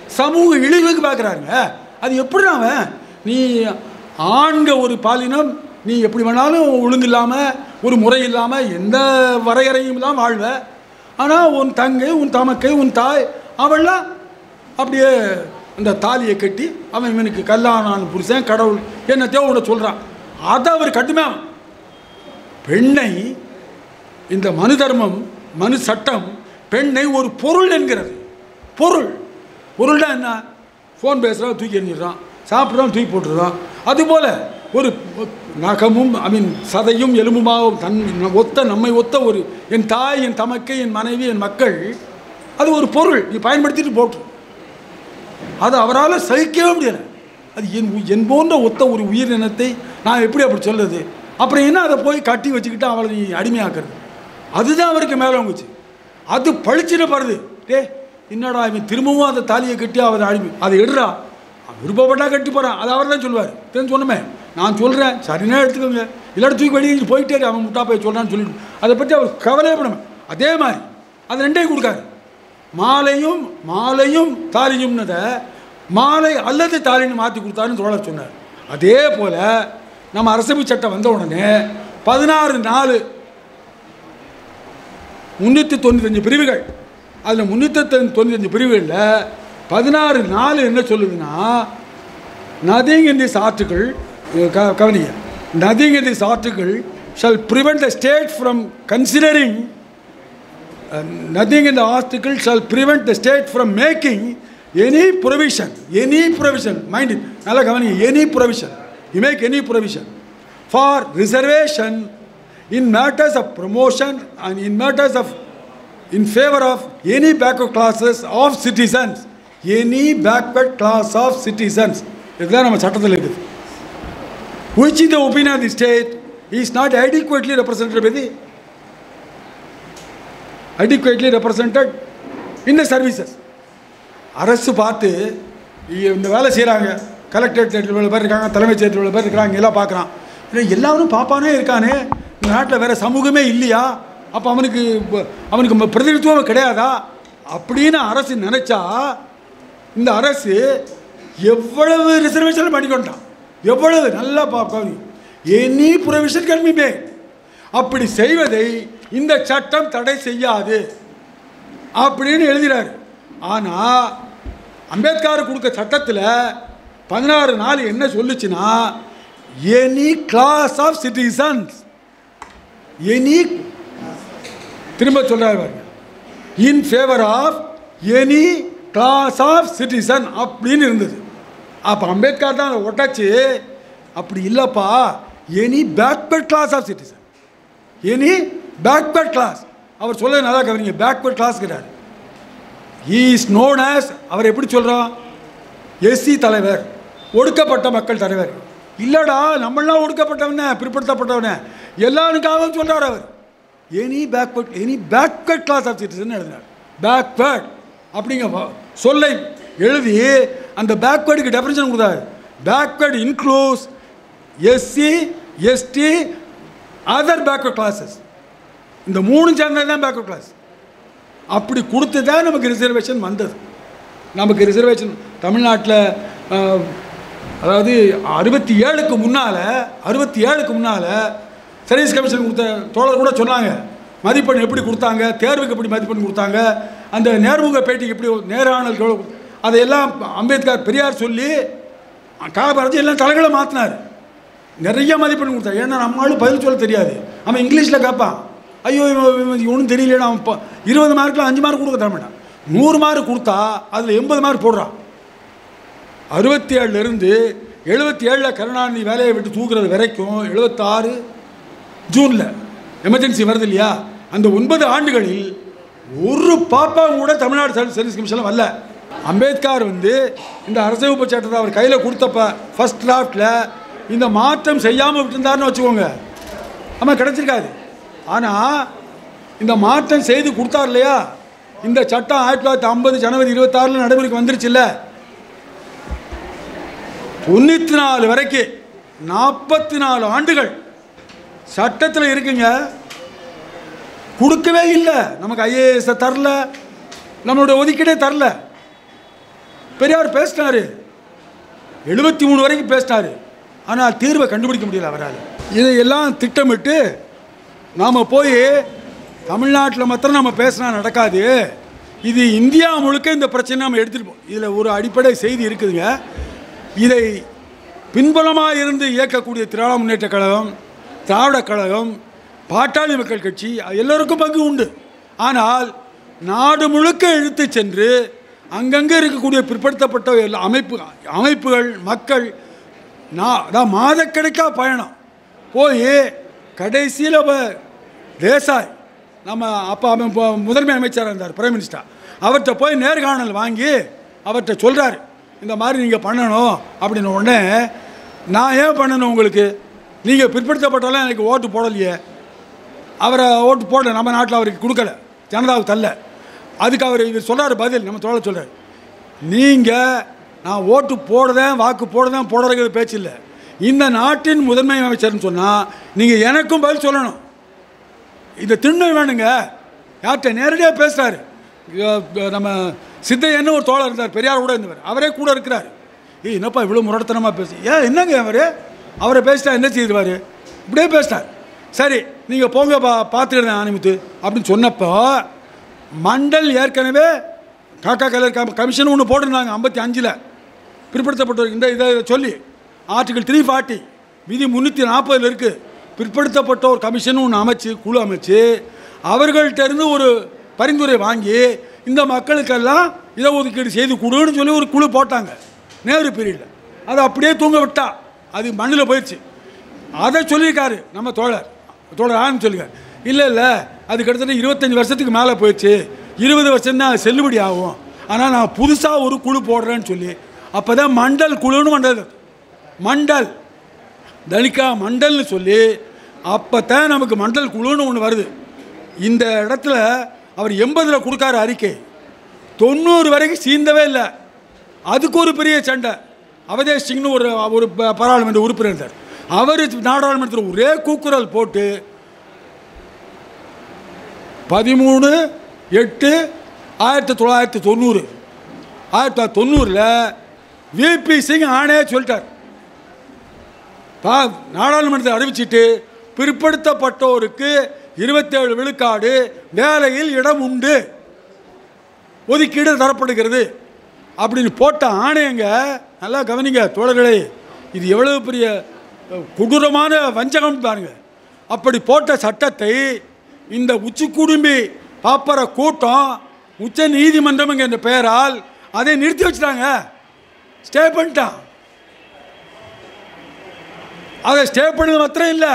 சமூக இழிவுக்கு பார்க்குறாருங்க. அது எப்படி அவன்? நீ ஆண்க ஒரு பாலினம் நீ எப்படி வேணாலும் ஒழுங்கு இல்லாமல் ஒரு முறை இல்லாமல் எந்த வரையறையும் இல்லாமல் வாழ்வ. ஆனால் உன் தங்கை உன் தமக்கை உன் தாய் அவள்லாம் அப்படியே அந்த தாலியை கட்டி அவன் இவனுக்கு கல்யாணம் புருஷன் கடவுள் என்னத்தையோ உன்னை சொல்கிறான் அதை அவர் கட்டுமே பெண்ணை இந்த மனு தர்மம் மனு சட்டம் பெண்ணை ஒரு பொருள் என்கிறது. பொருள். பொருள்னா என்ன? ஃபோன் பேசுகிறான் தூக்கி எறிஞ்சிடுறான். சாப்பிட்றான் தூக்கி போட்டுடுறான். அதுபோல் ஒரு நகமும் ஐ மீன் சதையும் எலும்புமாகவும் தன் ஒத்த நம்மை ஒத்த ஒரு என் தாய் என் தமக்கை என் மனைவி என் மக்கள் அது ஒரு பொருள். நீ பயன்படுத்திட்டு போட்டு. அது அவரால் சகிக்கவே முடியலை. அது என் என் போன்ற ஒத்த ஒரு உயிரினத்தை நான் எப்படி அப்படி சொல்லுறது அப்புறம் என்ன அதை போய் கட்டி வச்சுக்கிட்டு அவளை நீ அடிமையாக்குறது? அதுதான் அவருக்கு மேலே வந்துச்சு. அது பளிச்சுன்னு படுது டே என்னடா இவன் திரும்பவும் அந்த தாலியை கட்டி அவரை அடிமை அதை எடுறா? அவன் விருப்பப்பட்டா கட்டி போகிறான் அது அவர் தான் சொல்லுவார். தெரிஞ்சு சொன்னமே. நான் சொல்கிறேன் சரினா எடுத்துக்கோங்க. இல்லாட்டி தூக்கி வெளியே போயிட்டே அவன் முட்டா போய் சொல்கிறான்னு சொல்லிட்டு. அதை பற்றி அவர் கவலையே படாம. அதே மாதிரி அது ரெண்டையும் கொடுக்காரு. மாலையும் மாலையும் தாலியும்னதை மாலை அல்லது தாலின்னு மாற்றி கொடுத்தாருன்னு தோழர் சொன்னார். அதே போல் நம்ம அரசமை சட்டம் வந்த உடனே பதினாறு நாலு முந்நூற்றி தொண்ணூத்தஞ்சு பிரிவுகள் அதில் முந்நூற்றி தொண்ணூத்தஞ்சு பிரிவுகளில் பதினாறு நாலு என்ன சொல்லுதுன்னா நதிங் இன் திஸ் ஆர்டிக்கிள் கவனிங்க nothing in this shall prevent the state from considering nothing in the shall prevent the state from making any provision any provision mind நல்லா கவனிங்க any provision you make any provision for reservation in matters of promotion and in matters of in favor of any backward classes of citizens any backward class of citizens இதுதான் நம்ம சட்டத்தில் இருக்குது which in the opinion of the state is not adequately represented by the adequately represented in the services அரசு பார்த்து இ- இந்த வேலை செய்கிறாங்க collectorate இவ்வளோ பேர் இருக்காங்க தலைமைச் செயலர் இவ்வளோ பேர் இருக்காங்க எல்லாம் பார்க்குறான். இல்லை எல்லாரும் பாப்பானே இருக்கானே. இந்த நாட்டில் வேறு சமூகமே இல்லையா? அப்போ அவனுக்கு அவனுக்கு பிரதிநிதித்துவம் கிடையாதா? அப்படின்னு அரசு நினச்சா இந்த அரசு எவ்வளவு ரிசர்வேஷன் பண்ணிக்கொண்டான் எவ்வளவு நல்லா பார்க்கணும் எனி ப்ரொவிஷன் கேன் அப்படி செய்வதை இந்த சட்டம் தடை செய்யாது அப்படின்னு எழுதினார் ஆனால் அம்பேத்கர் கொடுக்க சட்டத்தில் பதினாறு நாள் என்ன சொல்லுச்சுன்னா any class of citizens any திரும்ப சொல்கிறார் பாருங்க. In favour of any class of citizen அப்படின்னு இருந்தது. அப்போ அம்பேத்கர் தான் அதை ஒட்டாச்சு அப்படி இல்லைப்பா any backward class of citizen any backward class அவர் சொல்ல நல்லா கவனிங்க பேக்வர்ட் கிளாஸ்கிறார் ஹீ இஸ் நோன் ஆஸ் அவர் எப்படி சொல்கிறோம் எஸ்சி தலைவர். ஒடுக்கப்பட்ட மக்கள் தலைவர். இல்லைடா நம்மளாம் ஒடுக்கப்பட்டவனே பிற்படுத்தப்பட்டவனே. எல்லாருக்காகவும் சொல்கிறார் அவர். Any backward any backward class of citizen எழுதினார் பேக்வேர்ட் அப்படிங்க சொல்லை எழுதி அந்த பேக்வேர்டுக்கு டெஃபினேஷன் கொடுத்தாரு. Backward includes SC ST other backward classes இந்த மூணு சேர்ந்தது தான் பேக்வர்ட் கிளாஸ் அப்படி கொடுத்து தான் நமக்கு ரிசர்வேஷன் வந்தது. நமக்கு ரிசர்வேஷன் தமிழ்நாட்டில் அதாவது அறுபத்தி ஏழுக்கு முன்னால் அறுபத்தி ஏழுக்கு முன்னால் சர்வீஸ் கமிஷன் கொடுத்த தோழர் கூட சொன்னாங்க. மதிப்பெண் எப்படி கொடுத்தாங்க தேர்வுக்கு எப்படி மதிப்பெண் கொடுத்தாங்க அந்த நேர்முக பேட்டிக்கு எப்படி நேரானல் எவ்வளோ அதையெல்லாம் அம்பேத்கர் பெரியார் சொல்லி காலப்பரச்சு எல்லாம் தலைகளை மாற்றினார் நிறைய மதிப்பெண் கொடுத்தாரு. ஏன்னா நம்மளாலும் பதில் சொல்ல தெரியாது. அவன் இங்கிலீஷில் கேட்பான். ஐயோ ஒன்றும் தெரியலன்னா அவன் இப்போ இருபது மார்க்கில் அஞ்சு மார்க் கொடுக்க தரமாட்டான். நூறு மார்க் கொடுத்தா அதில் எண்பது மார்க் போடுறான். அறுபத்தி ஏழுலேருந்து எழுபத்தி ஏழில் கருணாநிதி வேலையை விட்டு தூக்குறது வரைக்கும் எழுபத்தாறு ஜூனில் எமர்ஜென்சி வருது இல்லையா? அந்த ஒன்பது ஆண்டுகளில் ஒரு பாப்பா கூட தமிழ்நாடு சர்வீஸ் சர்வீஸ் கமிஷனில் வரல. அம்பேத்கர் வந்து இந்த அரசமைப்பு சட்டத்தை அவர் கையில் கொடுத்தப்ப ஃபர்ஸ்ட் டிராஃப்டில் இந்த மாற்றம் செய்யாமல் விட்டுருந்தாருன்னு வச்சுக்கோங்க. ஆமாம் கிடச்சிருக்காது. ஆனால் இந்த மாற்றம் செய்து கொடுத்தார் இல்லையா? இந்த சட்டம் ஆயிரத்தி தொள்ளாயிரத்தி ஐம்பது ஜனவரி இருபத்தாறில் நடைமுறைக்கு வந்துருச்சுல்ல. தொண்ணூற்றி நாலு வரைக்கும் நாற்பத்தி நாலு ஆண்டுகள் சட்டத்தில் இருக்குங்க. கொடுக்கவே இல்லை. நமக்கு ஐஏஎஸ் தரல. நம்மளுடைய ஒதுக்கீடே தரல. பெரியார் பேசினாரு. எழுபத்தி மூணு வரைக்கும் பேசினாரு. ஆனால் தீர்வை கண்டுபிடிக்க முடியல அவரால். இதையெல்லாம் திட்டமிட்டு நாம் போய் தமிழ்நாட்டில் மாத்திரம் நம்ம பேசினா நடக்காது. இது இந்தியா முழுக்க இந்த பிரச்சனை நம்ம எடுத்துகிட்டு போ இதில் ஒரு அடிப்படை செய்தி இருக்குதுங்க. இதை பின்புலமாக இருந்து இயக்கக்கூடிய திராவிட முன்னேற்ற கழகம் திராவிட கழகம் பாட்டாளி மக்கள் கட்சி எல்லோருக்கும் பங்கு உண்டு. ஆனால் நாடு முழுக்க இழுத்து சென்று அங்கங்கே இருக்கக்கூடிய பிற்படுத்தப்பட்ட எல்லா அமைப்பு அமைப்புகள் மக்கள் நான் அதான் பயணம். போய் கடைசியில் தேசாய் நம்ம அப்பா இப்போ முதன்மை அமைச்சராக இருந்தார் பிரைம் மினிஸ்டர் அவர்கிட்ட போய் நேர்காணல் வாங்கி அவர்கிட்ட சொல்கிறாரு இந்த மாதிரி நீங்கள் பண்ணணும் அப்படின்ன உடனே நான் ஏன் பண்ணணும் உங்களுக்கு? நீங்கள் பிற்படுத்தப்பட்டாலும் எனக்கு ஓட்டு போடலையே. அவரை ஓட்டு போட நம்ம நாட்டில் அவருக்கு கொடுக்கல. ஜனதாவுக்கு தரல. அதுக்கு அவர் இவர் சொல்கிறார் பதில் நம்ம தோழ சொல்கிறார் நீங்கள் நான் ஓட்டு போடுதேன் வாக்கு போடுதேன் போடுறதுக்கு பேச்சு இல்லை. இந்த நாட்டின் முதன்மை அமைச்சர்னு சொன்னால் நீங்கள் எனக்கும் பதில் சொல்லணும். இந்த திண்ணை வேணுங்க. யார்கிட்ட நேரடியாக பேசுகிறாரு நம்ம சித்தையன்னு ஒரு தோழர் இருந்தார். பெரியார் கூட இருந்தவர். அவரே கூட இருக்கிறார். ஏய் என்னப்பா இவ்வளோ முரடத்தனமாக பேசு? ஏன் என்னங்க அவர்? அவரை பேசிட்டா என்ன செய்திருவார்? இப்படியே பேசிட்டார். சரி நீங்கள் போங்க பா பார்த்துக்கிறேன் ஆனிமுத்து அப்படின்னு சொன்னப்போ மண்டல் ஏற்கனவே காக்கா கலர் கம் கமிஷன் ஒன்று போட்டிருந்தாங்க ஐம்பத்தி அஞ்சில். பிற்படுத்தப்பட்டோர் இந்த இதை சொல்லி ஆர்டிகல் த்ரீ ஃபார்ட்டி விதி முந்நூற்றி நாற்பதில் இருக்குது பிற்படுத்தப்பட்டோர் கமிஷன் ஒன்று அமைச்சு குழு அமைச்சு அவர்கள்ட்ட இருந்து ஒரு பரிந்துரை வாங்கி இந்த மக்களுக்கெல்லாம் இடஒதுக்கீடு செய்து கொடுன்னு சொல்லி ஒரு குழு போட்டாங்க. நேரு பீரியடில் அதை அப்படியே தூங்க விட்டா. அது மண்ணில் போயிடுச்சு. அதை சொல்லியிருக்காரு நம்ம தோழர். தோழர் ஆன்னு சொல்லியிருக்காரு. இல்லை இல்லை. அது கிட்டத்தட்ட இருபத்தஞ்சி வருஷத்துக்கு மேலே போயிடுச்சு. இருபது வருஷம் தான் செல்லுபடி ஆகும். ஆனால் நான் புதுசாக ஒரு குழு போடுறேன்னு சொல்லி அப்போ தான் மண்டல் குழுன்னு வந்தது. மண்டல். தனிக்கா மண்டல்னு சொல்லி அப்போ தான் நமக்கு மண்டல் குழுன்னு ஒன்று வருது. இந்த இடத்துல அவர் எண்பதில் கொடுக்காரு அறிக்கை. தொண்ணூறு வரைக்கும் சீந்தவே இல்லை. அதுக்கு ஒரு பெரிய சண்டை. அவதேஷ் சிங்னு ஒரு ஒரு ப- பாராளுமன்ற உறுப்பினர் இருந்தார். அவர் நாடாளுமன்றத்தில் ஒரே கூக்குரல் போட்டு பதிமூணு எட்டு ஆயிரத்தி தொள்ளாயிரத்தி தொண்ணூறு. ஆயிரத்தி தொள்ளாயிரத்தி தொண்ணூறில் விபி சிங் ஆனே சொல்லிட்டார். பா நாடாளுமன்றத்தை அறிவிச்சிட்டு பிற்படுத்தப்பட்டோருக்கு இருபத்தேழு விழுக்காடு வேலையில் இடம் உண்டு. ஒதுக்கீடு தரப்படுகிறது. அப்படின்னு போட்ட ஆணையங்க நல்லா கவனிங்க தோழர்களே இது எவ்வளவு பெரிய கொடூரமான வஞ்சகம் பாருங்க. அப்படி போட்ட சட்டத்தை இந்த உச்சி குடும்பி பாப்பர கூட்டம் உச்ச நீதிமன்றம் என்ற பெயரால் அதை நிறுத்தி வச்சிட்டாங்க. ஸ்டே பண்ணிட்டான். அதை ஸ்டே பண்ணது மாத்திரம் இல்லை.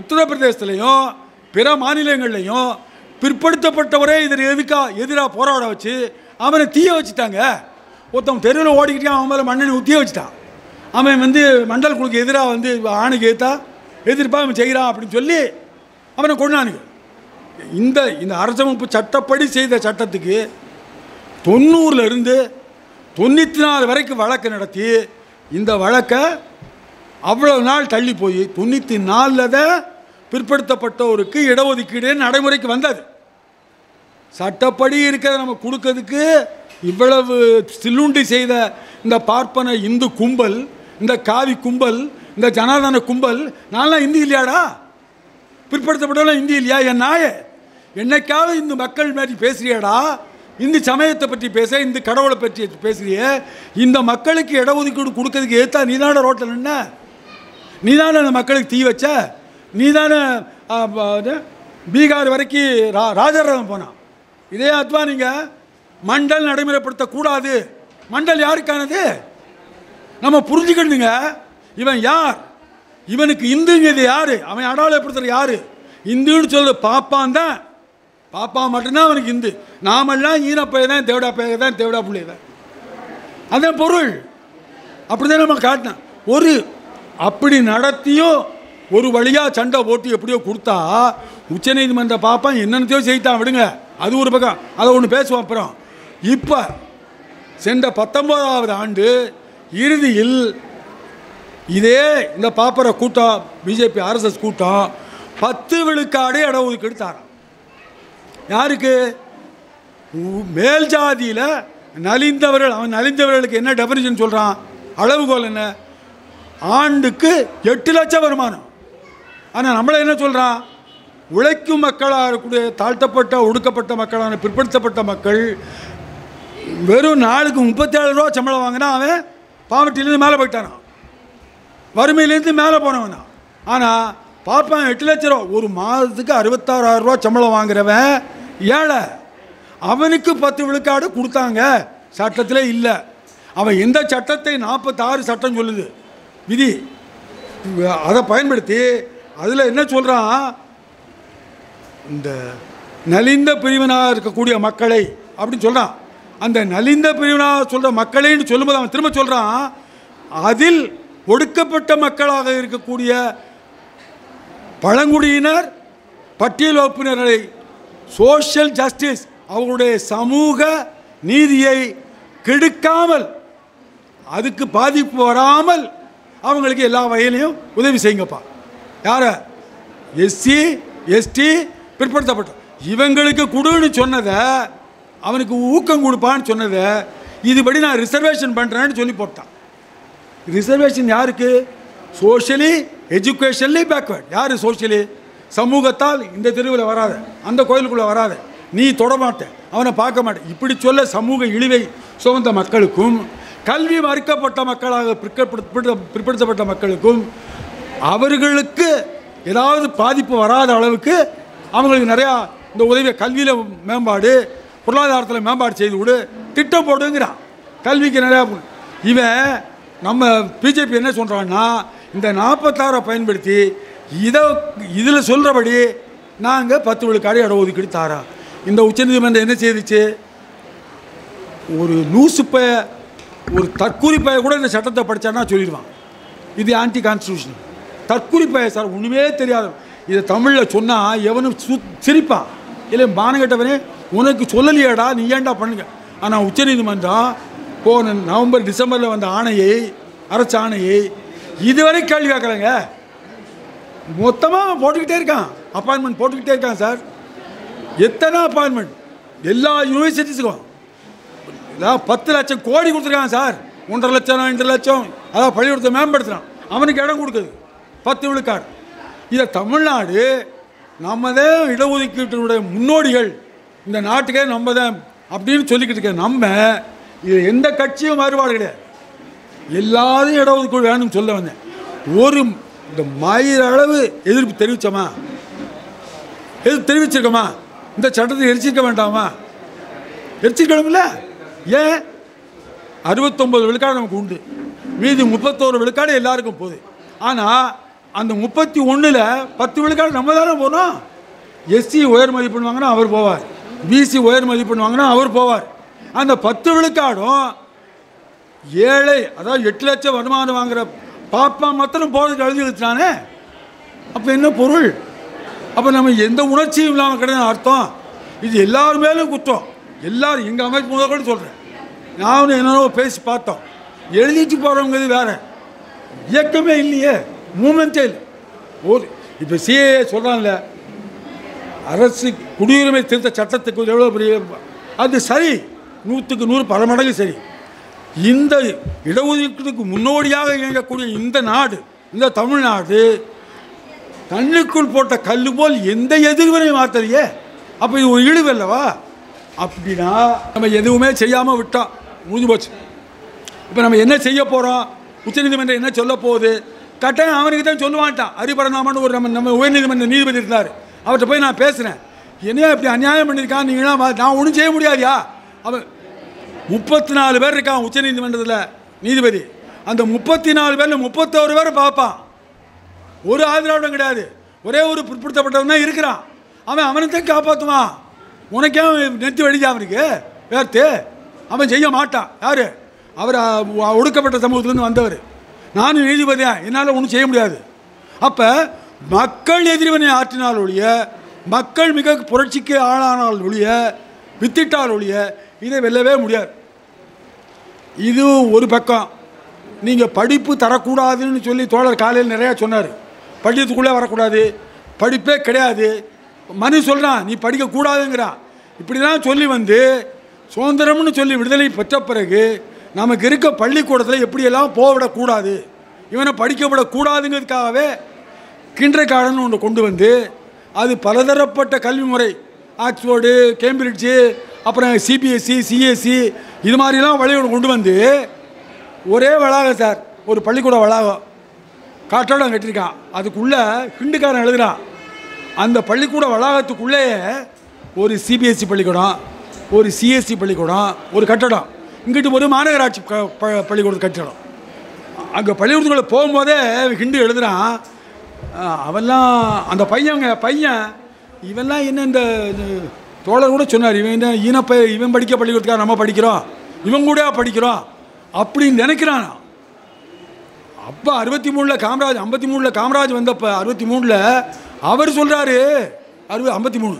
உத்தரப்பிரதேசத்துலேயும் பிற மாநிலங்கள்லையும் பிற்படுத்தப்பட்டவரே இதில் எதுக்காக எதிராக போராட வச்சு அவனை தீய வச்சுட்டாங்க. ஒருத்தன் தெருவில் ஓடிக்கிட்டே அவன் மேலே மண்ணெண்ணி ஊற்றியே வச்சுட்டான். அவன் வந்து மண்டல் குழுக்கு எதிராக வந்து ஆணுக்கு ஏற்றா எதிர்ப்பாக அவன் செய்கிறான் அப்படின்னு சொல்லி அவனை கொண்டானுங்க இந்த இந்த அரசமைப்பு சட்டப்படி செய்த சட்டத்துக்கு தொண்ணூறுலேருந்து தொண்ணூற்றி நாலு வரைக்கும் வழக்கு நடத்தி இந்த வழக்கை அவ்வளோ நாள் தள்ளி போய் தொண்ணூற்றி நாலில் தான் பிற்படுத்தப்பட்டோருக்கு இடஒதுக்கீடு நடைமுறைக்கு வந்தது. சட்டப்படி இருக்கிறத நம்ம கொடுக்கறதுக்கு இவ்வளவு சில்லுண்டி செய்த இந்த பார்ப்பன இந்து கும்பல் இந்த காவி கும்பல் இந்த ஜனாதன கும்பல் நான்லாம் இந்தி இல்லையாடா? பிற்படுத்தப்பட்டவெல்லாம் இந்தி இல்லையா? என் நாய என்னைக்காவது இந்த மக்கள் மாதிரி பேசுறியாடா? இந்து சமயத்தை பற்றி பேச இந்த கடவுளை பற்றி பேசுகிறிய இந்த மக்களுக்கு இடஒதுக்கீடு கொடுக்கறதுக்கு ஏற்றா நீதான ரோட்டில் நின்ன? நீதான அந்த மக்களுக்கு தீ வச்ச? நீதானே தானே இது, பீகார் வரைக்கும் ரா ராஜரதம் போனான் இதே அத்வானிங்க மண்டல் நடைமுறைப்படுத்தக்கூடாது. மண்டல் யாருக்கானது? நம்ம புரிஞ்சுக்கணுங்க. இவன் யார்? இவனுக்கு இந்துங்கிறது யார்? அவன் அடாவலைப்படுத்துகிற யார்? இந்துன்னு சொல்றது பாப்பான் தான். பாப்பா மட்டும்தான் அவனுக்கு இந்து. நாமெல்லாம் ஈனப்பைய தான் தேவடா பைய தான் தேவடா பிள்ளைய தான் அதான் பொருள் அப்படிதான் நம்ம காட்டினான் ஒரு அப்படி நடத்தியும் ஒரு வழியாக சண்டை போட்டு எப்படியோ கொடுத்தா உச்சநீதிமன்ற பாப்பான் என்னென்னத்தையோ செய்தான் விடுங்க. அது ஒரு பக்கம். அதை ஒன்று பேசுவோம் அப்புறம். இப்போ சென்ற பத்தொம்போதாவது ஆண்டு இறுதியில் இதே இந்த பாப்பர கூட்டம் பிஜேபி ஆர்எஸ்எஸ் கூட்டம் பத்து விழுக்காடு இட ஒதுக்கீடு தாராம். யாருக்கு? மேல் ஜாதியில் நலிந்தவர்கள் அவன் நலிந்தவர்களுக்கு என்ன டெஃபனிஷன் சொல்கிறான் அளவுகோல் என்ன? ஆண்டுக்கு எட்டு லட்சம் வருமானம். ஆனால் நம்மளை என்ன சொல்கிறான் உழைக்கும் மக்களாக இருக்கக்கூடிய தாழ்த்தப்பட்ட ஒடுக்கப்பட்ட மக்களான பிற்படுத்தப்பட்ட மக்கள் வெறும் நாளுக்கு முப்பத்தேழு ரூபா சம்பளம் வாங்கினா அவன் பாவட்டிலேருந்து மேலே போயிட்டானான் வறுமையிலேருந்து மேலே போனவன்? ஆனால் பார்ப்பேன் எட்டு லட்ச ரூபா. ஒரு மாதத்துக்கு அறுபத்தாறாயிரம் ரூபா சம்பளம் வாங்குறவன் ஏழை. அவனுக்கு பத்து விழுக்காடு கொடுத்தாங்க. சட்டத்தில் இல்லை. அவன் எந்த சட்டத்தை நாற்பத்தாறு சட்டம் சொல்லுது? விதி. அதை பயன்படுத்தி அதில் என்ன சொல்கிறான் இந்த நலிந்த பிரிவினாக இருக்கக்கூடிய மக்களை அப்படின்னு சொல்கிறான் அந்த நலிந்த பிரிவினாக சொல்கிற மக்களைன்னு சொல்லும்போது அவன் திரும்ப சொல்கிறான் அதில் ஒடுக்கப்பட்ட மக்களாக இருக்கக்கூடிய பழங்குடியினர் பட்டியல் வகுப்பினர்களை சோஷியல் ஜஸ்டிஸ் அவங்களுடைய சமூக நீதியை கெடுக்காமல் அதுக்கு பாதிப்பு வராமல் அவங்களுக்கு எல்லா வகையிலையும் உதவி செய்யுங்கப்பா. யார்? எஸ்சி எஸ்டி பிற்படுத்தப்பட்ட இவங்களுக்கு கொடுன்னு சொன்னதை அவனுக்கு ஊக்கம் கொடுப்பான்னு சொன்னதை இதுபடி நான் ரிசர்வேஷன் பண்ணுறேன்னு சொல்லி போட்டான். ரிசர்வேஷன் யாருக்கு? சோஷியலி எஜுகேஷன்லி பேக்வேர்ட் யார் சோஷியலி சமூகத்தால் இந்த தெருவில் வராத அந்த கோயிலுக்குள்ளே வராத. நீ தொடமாட்ட அவனை பார்க்க மாட்டேன் இப்படி சொல்ல சமூக இழிவை சுமந்த மக்களுக்கும் கல்வி மறுக்கப்பட்ட மக்களாக பிற்படுத்த பிற்படுத்தப்பட்ட மக்களுக்கும் அவர்களுக்கு ஏதாவது பாதிப்பு வராத அளவுக்கு அவங்களுக்கு நிறையா இந்த உதவியை கல்வியில் மேம்பாடு பொருளாதாரத்தில் மேம்பாடு செய்து கொடு திட்டம் போடுங்கிறான் கல்விக்கு நிறையா இவன் நம்ம பிஜேபி என்ன சொல்கிறான்னா இந்த நாற்பத்தாறை பயன்படுத்தி இதை இதில் சொல்கிறபடி நாங்கள் பத்து விழுக்காடு இட ஒதுக்கீடு தாரா. இந்த உச்சநீதிமன்றம் என்ன செய்துச்சு? ஒரு லூசு ஒரு தற்குறிப்பை கூட இந்த சட்டத்தை படித்தான்னா சொல்லிடுவான். இது ஆன்டி கான்ஸ்டியூஷன் தற்குறிப்பாய சார் ஒன்றுமே தெரியாது. இதை தமிழில் சொன்னால் எவனும் சு சிரிப்பான் இல்லை பானகட்டவனே உனக்கு சொல்லலையேடா நீ ஏன்டா பண்ணுங்க? ஆனால் உச்சநீதிமன்றம் போன நவம்பர் டிசம்பரில் வந்த ஆணையை அரசு ஆணையை இதுவரை கேள்வி கேட்குறாங்க மொத்தமாக போட்டுக்கிட்டே இருக்கான். அப்பாயின்மெண்ட் போட்டுக்கிட்டே இருக்கான் சார். எத்தனை அப்பாயின்மெண்ட் எல்லா யூனிவர்சிட்டிஸுக்கும் ஏதாவது பத்து லட்சம் கோடி கொடுத்துருக்கான் சார். ஒன்றரை லட்சம் ரெண்டு லட்சம். அதான் பள்ளிக்கூடத்தை மேம்படுத்துகிறான் அவனுக்கு இடம் கொடுக்குது. பத்து விழுக்காடு இதை தமிழ்நாடு நம்ம தான் இடஒதுக்கீட்டினுடைய முன்னோடிகள். இந்த நாட்டுக்கே நம்ம தான் அப்படின்னு சொல்லிக்கிட்டு இருக்க நம்ம இது எந்த கட்சியும் மாறுபாடு கிடையாது. எல்லாரும் இடஒதுக்கீடு வேணும்னு சொல்ல வந்தேன். ஒரு இந்த மயிர் அளவு எதிர்ப்பு தெரிவித்தோமா எதிர்ப்பு தெரிவிச்சிருக்கோமா? இந்த சட்டத்தை எரிச்சிருக்க வேண்டாமா? எரிச்சிருக்கணும்ல? ஏன்? அறுபத்தொம்பது விழுக்காடு நமக்கு உண்டு. மீதி முப்பத்தோரு விழுக்காடு எல்லாருக்கும் போகுது. ஆனால் அந்த முப்பத்தி ஒன்றில் பத்து விழுக்காடு நம்ம தானே போனோம் எஸ்சி உயர் மதிப்பெண் வாங்கினா அவர் போவார். பிசி உயர் மதிப்பெண் வாங்கினா அவர் போவார். அந்த பத்து விழுக்காடும் ஏழை அதாவது எட்டு லட்சம் வருமானம் வாங்குகிற பாப்பா மாத்திரம் போகிறதுக்கு எழுதி வச்சுட்டானே அப்போ என்ன பொருள்? அப்போ நம்ம எந்த உணர்ச்சியும் இல்லாமல் கிடையாது அர்த்தம். இது எல்லார் மேலும் குற்றம். எல்லாரும் எங்கள் அமைப்பு முதல் கூட சொல்கிறேன் நானும் என்னென்னவோ பேசி பார்த்தோம். எழுதிட்டு போகிறவங்க இது வேற. இயக்கமே இல்லையே. மூமெண்ட்டே இல்லை. ஒரு இப்போ சிஏ சொல்கிறான்ல அரசு குடியுரிமை திருத்த சட்டத்துக்கு எவ்வளோ பெரிய அது சரி. நூற்றுக்கு நூறு பல மடங்கு சரி. இந்த இடஒதுக்கீட்டுக்கு முன்னோடியாக இயங்கக்கூடிய இந்த நாடு இந்த தமிழ்நாடு தண்ணுக்குள் போட்ட கல் போல் எந்த எதிர்வினையும் மாத்தலையே. அப்போ இது ஒரு இழிவு அல்லவா? அப்படின்னா நம்ம எதுவுமே செய்யாமல் விட்டோம் முடிஞ்சு போச்சு. இப்போ நம்ம என்ன செய்ய போகிறோம் உச்சநீதிமன்றம் என்ன சொல்ல போகுது? கட்டாயம் அவனுக்கு தான் சொல்லுவான்ட்டான். ஹரிபரநாமன் ஒரு நம்ம நம்ம உயர்நீதிமன்ற நீதிபதி இருந்தார். அவர்கிட்ட போய் நான் பேசுகிறேன் என்னையா இப்படி அநியாயம் பண்ணியிருக்கான்? நீங்களாம் நான் ஒன்றும் செய்ய முடியாதியா? அவன் முப்பத்தி நாலு பேர் இருக்கான் உச்சநீதிமன்றத்தில் நீதிபதி. அந்த முப்பத்தி நாலு பேரில் முப்பத்தோரு பேர் பார்ப்பான். ஒரு ஆதரவிடம் கிடையாது. ஒரே ஒரு பிற்படுத்தப்பட்டவன் தான் இருக்கிறான். அவன் அவனைத்தான் காப்பாற்றுவான் உனக்கே நெத்தி வழிஞ்சா அவனுக்கு? வேர்த்து. அவன் செய்ய மாட்டான். யார்? அவர் ஒடுக்கப்பட்ட சமூகத்துலேருந்து வந்தவர். நானும் நீதிபதியா? என்னால் ஒன்றும் செய்ய முடியாது. அப்போ மக்கள் எதிர்வினை ஆற்றினால் ஒழிய மக்கள் மிக புரட்சிக்கு ஆளானால் ஒழிய வித்திட்டால் ஒழிய இதை வெல்லவே முடியாது. இது ஒரு பக்கம். நீங்கள் படிப்பு தரக்கூடாதுன்னு சொல்லி தோழர் காலையில் நிறையா சொன்னார். படிக்கிறதுக்குள்ளே வரக்கூடாது. படிப்பே கிடையாது. மனு சொல்கிறான் நீ படிக்கக்கூடாதுங்கிறான். இப்படி தான் சொல்லி வந்து சுதந்திரம்னு சொல்லி விடுதலை பெற்ற பிறகு நமக்கு இருக்க பள்ளிக்கூடத்தில் எப்படியெல்லாம் போவிடக்கூடாது இவனை படிக்க விடக்கூடாதுங்கிறதுக்காகவே கிண்டர் கார்டன் ஒன்று கொண்டு வந்து அது பலதரப்பட்ட கல்வி முறை ஆக்ஸ்போர்டு கேம்பிரிட்ஜு அப்புறம் சிபிஎஸ்சி சிஎஸ்சி இது மாதிரிலாம் வழியோடு கொண்டு வந்து ஒரே வளாகம் சார் ஒரு பள்ளிக்கூட வளாகம். கட்டடம் கட்டியிருக்கான். அதுக்குள்ளே ஹிண்டுக்காரன் எழுதுகிறான் அந்த பள்ளிக்கூட வளாகத்துக்குள்ளேயே ஒரு சிபிஎஸ்சி பள்ளிக்கூடம் ஒரு சிஎஸ்சி பள்ளிக்கூடம் ஒரு கட்டடம். இங்கிட்டு ஒரு மாநகராட்சி பள்ளிக்கூடத்து ப- அங்கே பள்ளிக்கூடத்துக்குள்ளே போகும்போதே ஹிண்டு எழுதுகிறான் அவெல்லாம் அந்த பையன் பையன் இவெல்லாம் என்ன இந்த தோழர் கூட சொன்னார் இவன் என்ன ஈனப்ப இவன் படிக்க பள்ளிக்கூடத்துக்காக நம்ம படிக்கிறோம். இவன் கூட படிக்கிறோம்? அப்படின்னு நினைக்கிறான். அப்போ அறுபத்தி மூணில் காமராஜ் ஐம்பத்தி மூணில் காமராஜ் வந்தப்போ அறுபத்தி மூணில் அவர் சொல்கிறாரு அறுபது ஐம்பத்தி மூணு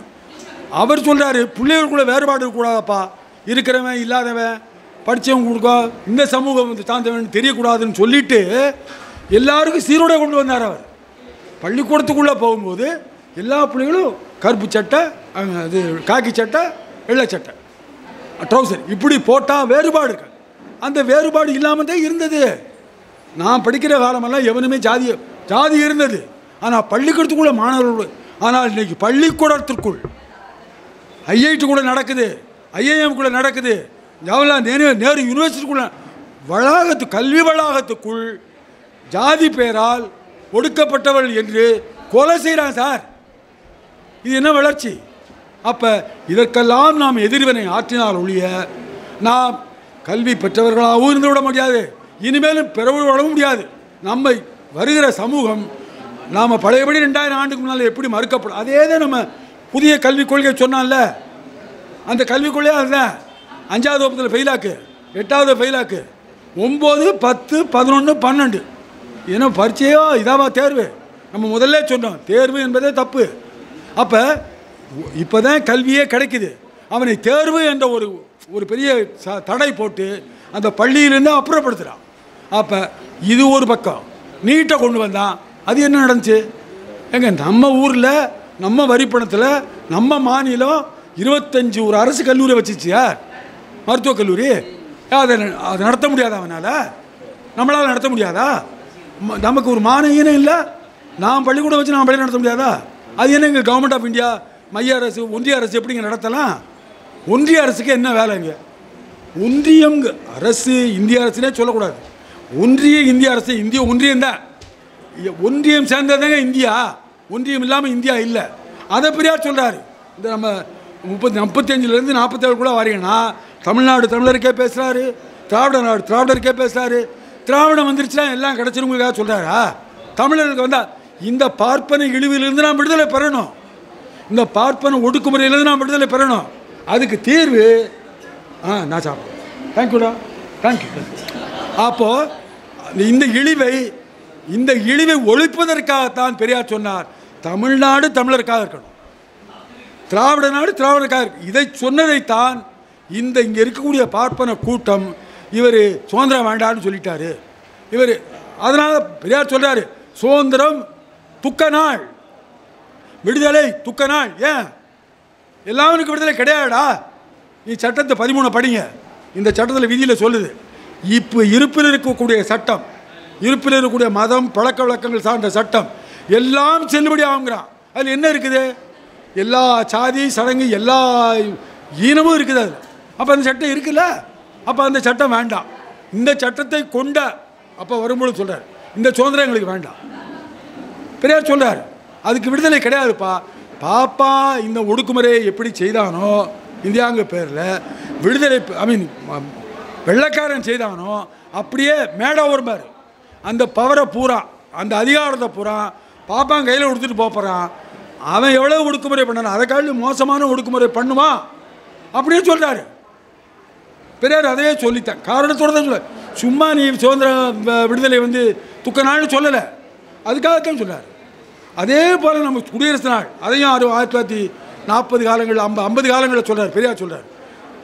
அவர் சொல்கிறாரு பிள்ளைகளுக்குள்ள வேறுபாடு இருக்கக்கூடாதப்பா. இருக்கிறவன் இல்லாதவன் படித்தவங்களுக்கோ இந்த சமூகம் வந்து சார்ந்தவன் தெரியக்கூடாதுன்னு சொல்லிட்டு எல்லாருக்கும் சீரோட கொண்டு வந்தார் அவர். பள்ளிக்கூடத்துக்குள்ளே போகும்போது எல்லா பிள்ளைகளும் கருப்பு சட்டை அது காக்கி சட்டை வெள்ளை சட்டை ட்ரௌசர் இப்படி போட்டால் வேறுபாடு இருக்கு. அந்த வேறுபாடு இல்லாமல் தான் இருந்தது. நான் படிக்கிற காலமெல்லாம் எவனுமே ஜாதி ஜாதி இருந்தது. ஆனால் பள்ளிக்கூடத்துக்குள்ள மாணவர்கள் ஆனால் இன்றைக்கி பள்ளிக்கூடத்திற்குள் ஐஐடி கூட நடக்குது ஐஐஎம் கூட நடக்குது ஜவஹர்லால் நேரு நேரு யூனிவர்சிட்டிக்குள்ள வளாகத்து கல்வி வளாகத்துக்குள் ஜாதி பெயரால் ஒடுக்கப்பட்டவர்கள் என்று கொலை செய்கிறான் சார். இது என்ன வளர்ச்சி? அப்போ இதற்கெல்லாம் நாம் எதிர்வினை ஆற்றினால் ஒழிய நாம் கல்வி பெற்றவர்களாகவும் இருந்து விட முடியாது. இனிமேலும் பெறவிடவும் முடியாது. நம்மை வருகிற சமூகம் நாம் பழையபடி ரெண்டாயிரம் ஆண்டுக்கு முன்னால் எப்படி மறுக்கப்படும்? அதே தான் நம்ம புதிய கல்விக் கொள்கை சொன்னான்ல. அந்த கல்விக் கொள்கையாக அதுதான் அஞ்சாவது வகுப்பில் ஃபெயிலாக்கு எட்டாவது ஃபெயிலாக்கு ஒம்பது பத்து பதினொன்று பன்னெண்டு. ஏன்னா பரீட்சையோ இதாவா தேர்வு? நம்ம முதல்ல சொன்னோம் தேர்வு என்பதே தப்பு. அப்போ இப்போ தான் கல்வியே கிடைக்குது. அவனை தேர்வு என்ற ஒரு ஒரு பெரிய ச தடை போட்டு அந்த பள்ளியிலேருந்து அப்புறப்படுத்துகிறான் அப்போ இது ஒரு பக்கம். நீட்டை கொண்டு வந்தான். அது என்ன நடந்துச்சு? எங்க நம்ம ஊரில் நம்ம வரிப்பணத்தில் நம்ம மாநிலம் இருபத்தஞ்சி ஒரு அரசு கல்லூரி வச்சுச்சியா மருத்துவக் கல்லூரி? அதை அதை நடத்த முடியாதா அவனால்? நம்மளால் நடத்த முடியாதா? நமக்கு ஒரு மானியம் இல்லை? நான் பள்ளிக்கூடம் வச்சு நான் பள்ளி நடத்த முடியாதா? அது என்ன இங்கே கவர்மெண்ட் ஆஃப் இந்தியா மைய அரசு ஒன்றிய அரசு எப்படிங்க நடத்தலாம்? ஒன்றிய அரசுக்கு என்ன வேலை இங்கே? ஒன்றியம் அரசு இந்திய அரசுனே சொல்லக்கூடாது. ஒன்றிய இந்திய அரசு இந்திய ஒன்றியம் தான். ஒன்றியம் சேர்ந்ததாங்க இந்தியா. ஒன்றியம் இல்லாமல் இந்தியா இல்லை. அதை பெரியார் சொல்கிறாரு இந்த நம்ம முப்பத்தி முப்பத்தஞ்சிலேருந்து நாற்பத்தேழுக்குள்ளே வரீங்கன்னா தமிழ்நாடு தமிழருக்கே பேசுகிறாரு திராவிட நாடு திராவிடருக்கே பேசுகிறாரு திராவிடம் வந்துருச்சுன்னா எல்லாம் கிடச்சிருங்களுக்காக சொல்கிறாரா தமிழர்களுக்கு வந்தால் இந்த பார்ப்பன இழிவிலிருந்து நாம் விடுதலை பெறணும். இந்த பார்ப்பன ஒடுக்குமுறையிலிருந்து நாம் விடுதலை பெறணும். அதுக்கு தீர்வு ஆ நான் சாப்பிட்றேன். தேங்க்யூடா தேங்க்யூ அப்போது இந்த இழிவை இந்த இழிவை ஒழிப்பதற்காகத்தான் பெரியார் சொன்னார். தமிழ்நாடு தமிழருக்காக இருக்கணும். திராவிட நாடு திராவிடருக்காக இருக்கு. இதை சொன்னதைத்தான் இந்த இங்கே இருக்கக்கூடிய பார்ப்பன கூட்டம் இவர் சுதந்திரம் வேண்டான்னு சொல்லிட்டாரு. இவர் அதனால் பெரியார் சொல்கிறார் சுதந்திரம் துக்க நாள். விடுதலை துக்க நாள் ஏன்? எல்லாருக்கும் விடுதலை கிடையாடா நீ சட்டத்தை பதிமூணு படிங்க. இந்த சட்டத்தில் விதியில் சொல்லுது. இப்போ இருப்பில் இருக்கக்கூடிய சட்டம் இருப்பில் இருக்கக்கூடிய மதம் பழக்க வழக்கங்கள் சார்ந்த சட்டம் எல்லாம் செல்லுபடி ஆகுங்கிறான் அதில் என்ன இருக்குது? எல்லா சாதி சடங்கு எல்லா ஈனமும் இருக்குது அதில். அப்போ அந்த சட்டம் இருக்குல்ல? அப்போ அந்த சட்டம் வேண்டாம். இந்த சட்டத்தை கொண்ட அப்போ வரும்பொழுது சொல்கிறார் இந்த சுதந்திரம் எங்களுக்கு வேண்டாம். பெரியார் சொல்கிறார் அதுக்கு விடுதலை கிடையாதுப்பா. பாப்பா இந்த ஒடுக்குமுறையை எப்படி செய்தானோ இந்தியாங்க பேரில் விடுதலை ஐ மீன் வெள்ளைக்காரன் செய்தானோ அப்படியே மேடம் வரும்பார் அந்த பவரை பூரா அந்த அதிகாரத்தை பூரா பாப்பான் கையில் கொடுத்துட்டு போகிறான் அவன் எவ்வளோ ஒடுக்குமுறை பண்ணான் அதை காட்டிலும் மோசமான ஒடுக்குமுறை பண்ணுவான். அப்படியே சொல்கிறாரு பெரியார் அதையே சொல்லித்தான் காரணத்தோடு தான் சொல்ல சும்மா நீ சுதந்திர வ- விடுதலை வந்து துக்க நாள்னு சொல்லலை. அதுக்காகத்தான் சொன்னார் அதே போல் நம்ம குடியரசு நாள் அதையும் ஆறு ஆயிரத்தி தொள்ளாயிரத்தி நாற்பது காலங்கள் ஐம்ப ஐம்பது காலங்களில் சொல்கிறார் பெரியார் சொல்கிறார்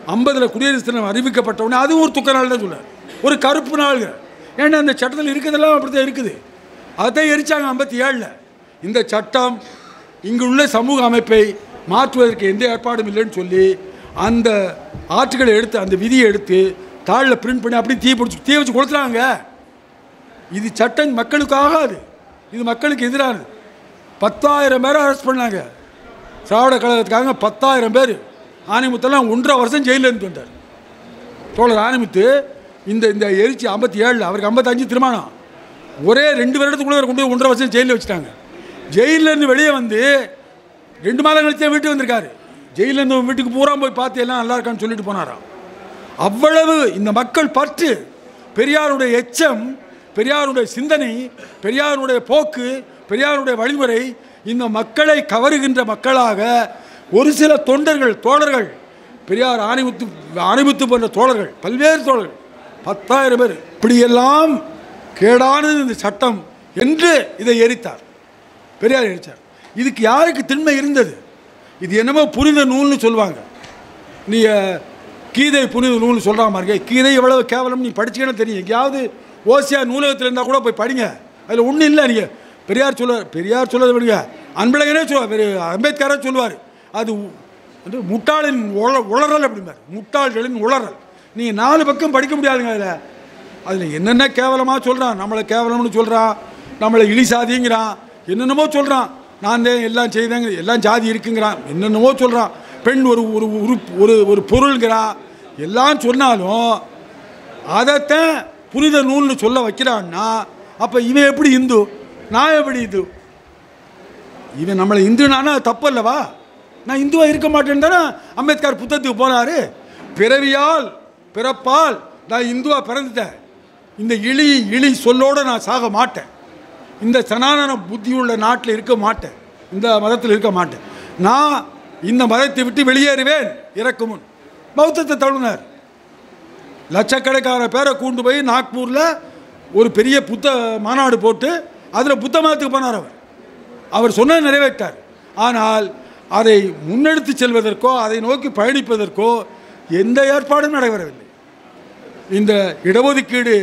ஐம்பதில் குடியரசு தினம் அறிவிக்கப்பட்ட உடனே அதுவும் ஒரு துக்க நாள் தான் சொல்றார். ஒரு கருப்பு நாள் ஏன்னா அந்த சட்டத்தில் இருக்கிறதெல்லாம் அப்படி தான் இருக்குது. அதைத்தான் எரிச்சாங்க ஐம்பத்தி ஏழில். இந்த சட்டம் இங்கு உள்ள சமூக அமைப்பை மாற்றுவதற்கு எந்த ஏற்பாடும் இல்லைன்னு சொல்லி அந்த ஆற்றுகளை எடுத்து அந்த விதியை எடுத்து தாளில் பிரிண்ட் பண்ணி அப்படியே தீ பிடிச்சி தீ வச்சு கொடுத்துறாங்க இது சட்டம் மக்களுக்கு ஆகாது இது மக்களுக்கு எதிரானது. பத்தாயிரம் பேரை அரெஸ்ட் பண்ணாங்க. திராவிட கழகத்துக்காக பத்தாயிரம் பேர். ஆணைமுத்தெல்லாம் ஒன்றரை வருஷம் ஜெயிலில் இருந்து வந்தார். தோழர் ஆணைமுத்து இந்த இந்த எரிச்சி ஐம்பத்தி ஏழில் அவருக்கு ஐம்பத்தஞ்சு திருமணம். ஒரே ரெண்டு வருடத்துக்குள்ளே கொண்டு போய் ஒன்றரை வருஷம் ஜெயிலில் வச்சுட்டாங்க. ஜெயிலில் இருந்து வெளியே வந்து ரெண்டு மாதம் கழிச்சு வீட்டுக்கு வந்திருக்காரு. ஜெயில்ல இருந்து வீட்டுக்கு பூரா போய் பார்த்து எல்லாம் நல்லா இருக்கான்னு சொல்லிட்டு போனாராம். அவ்வளவு இந்த மக்கள் பற்று பெரியாருடைய எச்சம் பெரியாருடைய சிந்தனை பெரியாருடைய போக்கு பெரியாருடைய வழிமுறை இந்த மக்களை கவருகின்ற மக்களாக ஒரு சில தொண்டர்கள் தோழர்கள் பெரியார் ஆணைமுத்து ஆணைமுத்து போன்ற தோழர்கள் பல்வேறு தோழர்கள் பத்தாயிரம் பேர் இப்படியெல்லாம் கேடானது இந்த சட்டம் என்று இதை எரித்தார். பெரியார் எரித்தார். இதுக்கு யாருக்கு திண்மை இருந்தது? இது என்னமோ புனித நூல்னு சொல்லுவாங்க. நீ கீதை புனித நூல்னு சொல்கிறா மாதிரி கீதை எவ்வளோ கேவலம் நீ படிச்சீங்கன்னா தெரியும். எங்கேயாவது ஓசியா நூலகத்தில் இருந்தால் கூட போய் படிங்க. அதில் ஒன்றும் இல்லை நீங்கள் பெரியார் சொல்ல பெரியார் சொல்லதை விடுங்க. அன்பழகனே சொல்லுவார் அம்பேத்கரே சொல்லுவார். அது வந்து முட்டாளின் உள உளறல் அப்படிம்பார். முட்டாள்களின் உளறல். நீங்கள் நாலு பக்கம் படிக்க முடியாதுங்க அதில். அதில் என்னென்ன கேவலமாக சொல்கிறான் நம்மளை கேவலம்னு சொல்கிறான் நம்மளை இழிசாதிங்கிறான். என்னென்னமோ சொல்கிறான் நான் தான் எல்லாம் செய்தேங்க எல்லாம் ஜாதி இருக்குங்கிறான். என்னென்னவோ சொல்கிறான் பெண் ஒரு ஒரு உரு ஒரு ஒரு பொருள்ங்கிறான் எல்லாம் சொன்னாலும் அதைத்தான் புனித நூல்னு சொல்ல வைக்கிறான்னா அப்போ இவன் எப்படி இந்து? நான் எப்படி இது? இவன் நம்மளை இந்துனானா தப்பு அல்லவா? நான் இந்துவாக இருக்க மாட்டேன்னு தானே அம்பேத்கர் புத்தகத்துக்கு போனாரு. பிறவியால் பிறப்பால் நான் இந்துவாக பிறந்துட்டேன். இந்த இழி இழி சொல்லோடு நான் சாக மாட்டேன். இந்த சனாதன புத்தியுள்ள நாட்டில் இருக்க மாட்டேன். இந்த மதத்தில் இருக்க மாட்டேன். நான் இந்த மதத்தை விட்டு வெளியேறுவேன் இறக்கும் முன். பௌத்தத்தை தழுவினார். லட்சக்கணக்கான பேரை கூண்டு போய் நாக்பூரில் ஒரு பெரிய புத்த மாநாடு போட்டு அதில் புத்த மதத்துக்கு போனார் அவர். அவர் சொன்னதை நிறைவேற்றார். ஆனால் அதை முன்னெடுத்து செல்வதற்கோ அதை நோக்கி பயணிப்பதற்கோ எந்த ஏற்பாடும் நடைபெறவில்லை. இந்த இடஒதுக்கீடு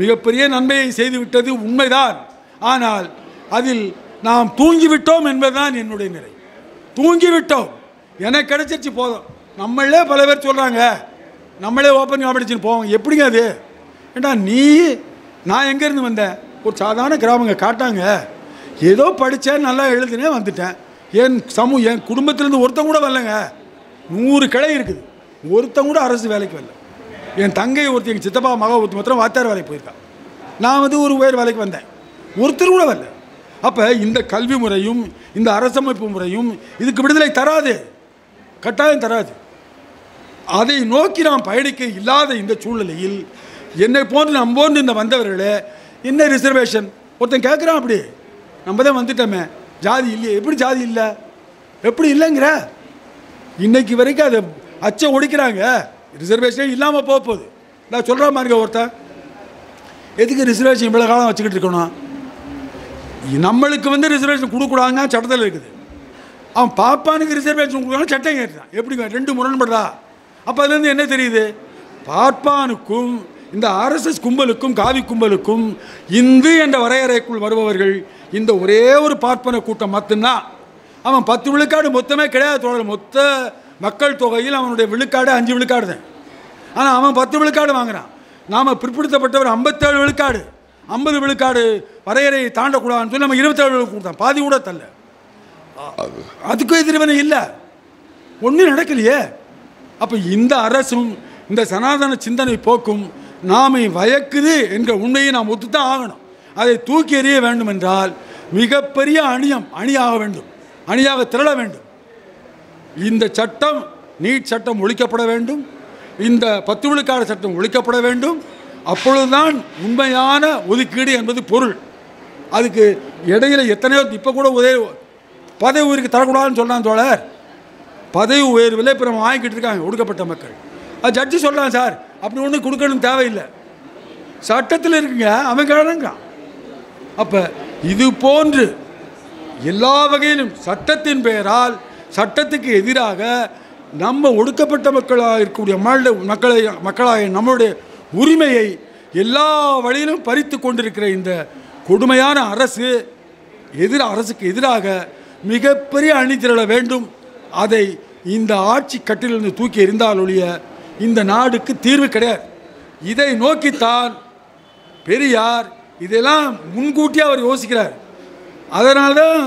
மிகப்பெரிய நன்மையை செய்துவிட்டது உண்மைதான். ஆனால் அதில் நாம் தூங்கிவிட்டோம் என்பதுதான் என்னுடைய நிலை. தூங்கிவிட்டோம். எனக்கு கிடைச்சிருச்சு போதும். நம்மளே பல பேர் சொல்கிறாங்க நம்மளே ஓப்பன் காம்படிஷன் போவோம். எப்படிங்க அது? ஏண்டா நீ நான் எங்கேருந்து வந்தேன்? ஒரு சாதாரண கிராமங்க காட்டாங்க. ஏதோ படித்தேன் நல்லா எழுதினேன் வந்துட்டேன். என் சமூ என் குடும்பத்திலேருந்து ஒருத்தன் கூட வரலங்க. நூறு கிளை இருக்குது. ஒருத்தன் கூட அரசு வேலைக்கு வரல. என் தங்கை ஒருத்தி எங்கள் சித்தப்பா மகா ஒருத்தர் மாத்திரம் வேலைக்கு போயிருக்கா. நான் வந்து ஒரு உயர் வேலைக்கு வந்தேன். ஒருத்தர் கூட வரல. அப்போ இந்த கல்வி முறையும் இந்த அரசமைப்பு முறையும் இதுக்கு விடுதலை தராது. கட்டாயம் தராது. அதை நோக்கி நாம் பயணிக்க இல்லாத இந்த சூழ்நிலையில் என்னை போன்று நம்ம போன்று இந்த வந்தவர்களே என்ன ரிசர்வேஷன் ஒருத்தன் கேட்குறான் அப்படி. நம்ம தான் வந்துட்டோமே. ஜாதி இல்லையே. எப்படி ஜாதி இல்லை? எப்படி இல்லைங்கிற? இன்னைக்கு வரைக்கும் அதை அச்சை ஒடிக்கிறாங்க. ரிசர்வேஷனே இல்லாமல் போக போகுது. நான் சொல்கிற மாதிரி ஒருத்தன் எதுக்கு ரிசர்வேஷன் இவ்வளோ காலம் வச்சுக்கிட்டு இருக்கணும்? நம்மளுக்கு வந்து ரிசர்வேஷன் கொடுக்கூடாதுங்க சட்டத்தில் இருக்குது. அவன் பாப்பானுக்கு ரிசர்வேஷன் கொடுக்கணும் சட்டம் கேட்டான் எப்படிங்க ரெண்டு முரண்படுறா? அப்போ அதுலேருந்து என்ன தெரியுது? பார்ப்பானுக்கும் இந்த ஆர்எஸ்எஸ் கும்பலுக்கும் காவி கும்பலுக்கும் இந்து என்ற வரையறைக்குள் வருபவர்கள் இந்த ஒரே ஒரு பார்ப்பன கூட்டம் மட்டும்தான். அவன் பத்து விழுக்காடு மொத்தமே கிடையாது தோழர் மொத்த மக்கள் தொகையில் அவனுடைய விழுக்காடு அஞ்சு விழுக்காடு தான். ஆனால் அவன் பத்து விழுக்காடு வாங்குறான். நாம் பிற்படுத்தப்பட்டவர் ஐம்பத்தேழு விழுக்காடு. ஐம்பது விழுக்காடு வரையறையை தாண்டக்கூடாதுன்னு சொல்லி நம்ம இருபத்தேழு விழுக்காடு கொடுத்தான். பாதி கூட தள்ள அதுக்கும் எதிர்வினை இல்லை. ஒன்றும் நடக்கலையே. அப்போ இந்த அரசும் இந்த சனாதன சிந்தனை போக்கும் நாமை வயக்குது என்ற உண்மையை நாம் ஒத்துத்தான் ஆகணும். அதை தூக்கி எறிய வேண்டும் என்றால் மிகப்பெரிய அணியம் அணியாக வேண்டும். அணியாக திரள வேண்டும். இந்த சட்டம் நீட் சட்டம் ஒழிக்கப்பட வேண்டும். இந்த பத்து விழுக்காடு சட்டம் ஒழிக்கப்பட வேண்டும். அப்பொழுதுதான் உண்மையான ஒதுக்கீடு என்பது பொருள். அதுக்கு இடையில எத்தனையோ இப்போ கூட உதவி பதவி உயிருக்கு தரக்கூடாதுன்னு சொன்னான் தோழர். பதவி உயர்வில் இப்போ நம்ம வாங்கிக்கிட்டு இருக்காங்க ஒடுக்கப்பட்ட மக்கள். அது ஜட்ஜி சொல்லலாம் சார் அப்படி ஒன்றும் கொடுக்கணும் தேவையில்லை. சட்டத்தில் இருக்குங்க அவன் கிழங்கான் அப்போ இது போன்று எல்லா வகையிலும் சட்டத்தின் பெயரால் சட்டத்துக்கு எதிராக நம்ம ஒடுக்கப்பட்ட மக்களாக இருக்கக்கூடிய மக்கள மக்களை மக்களாக நம்மளுடைய உரிமையை எல்லா வழியிலும் பறித்து கொண்டிருக்கிற இந்த கொடுமையான அரசு எதிர அரசுக்கு எதிராக மிகப்பெரிய அணி திரள வேண்டும். அதை இந்த ஆட்சி கட்டிலிருந்து தூக்கி எறிந்தால் ஒழிய இந்த நாடுக்கு தீர்வு கிடையாது. இதை நோக்கித்தான் பெரியார் இதெல்லாம் முன்கூட்டியே அவர் யோசிக்கிறார். அதனால தான்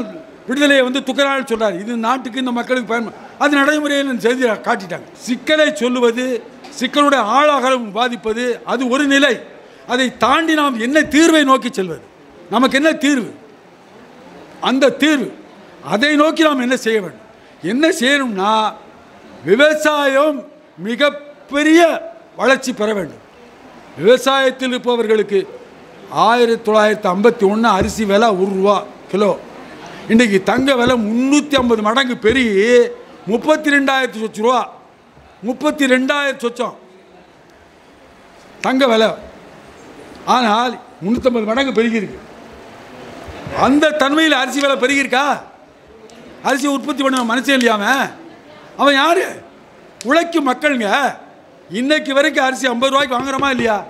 விடுதலையை வந்து துக்கரால் சொல்கிறார் இது நாட்டுக்கு இந்த மக்களுக்கு பயன் அது நடைமுறையில் செய்தி காட்டிட்டாங்க. சிக்கலை சொல்லுவது சிக்கலுடைய ஆழாகலம் பாதிப்பது அது ஒரு நிலை. அதை தாண்டி நாம் என்ன தீர்வை நோக்கி செல்வது? நமக்கு என்ன தீர்வு? அந்த தீர்வு. அதை நோக்கி நாம் என்ன செய்ய வேண்டும்? என்ன செய்யணும்னா விவசாயம் மிகப்பெரிய வளர்ச்சி பெற வேண்டும். விவசாயத்தில் இருப்பவர்களுக்கு ஆயிரத்தி தொள்ளாயிரத்தி ஐம்பத்தி ஒன்று அரிசி விலை ஒரு ரூபா கிலோ. இன்றைக்கி தங்க விலை முந்நூற்றி ஐம்பது மடங்கு பெருகி முப்பத்தி ரெண்டாயிரத்து சொச்சு ரூபா. முப்பத்தி ரெண்டாயிரத்து சொச்சம். தங்க விலை. ஆனால் முந்நூற்றம்பது மடங்கு பெருகியிருக்கு. அந்த தன்மையில் அரிசி விலை பெருகியிருக்கா? அரிசி உற்பத்தி பண்ண மனுஷன் இல்லையாம? அவன் யார்? உழைக்கும் மக்களுங்க. இன்னைக்கு வரைக்கும் அரிசி ஐம்பது ரூபாய்க்கு வாங்குறோமா இல்லையா?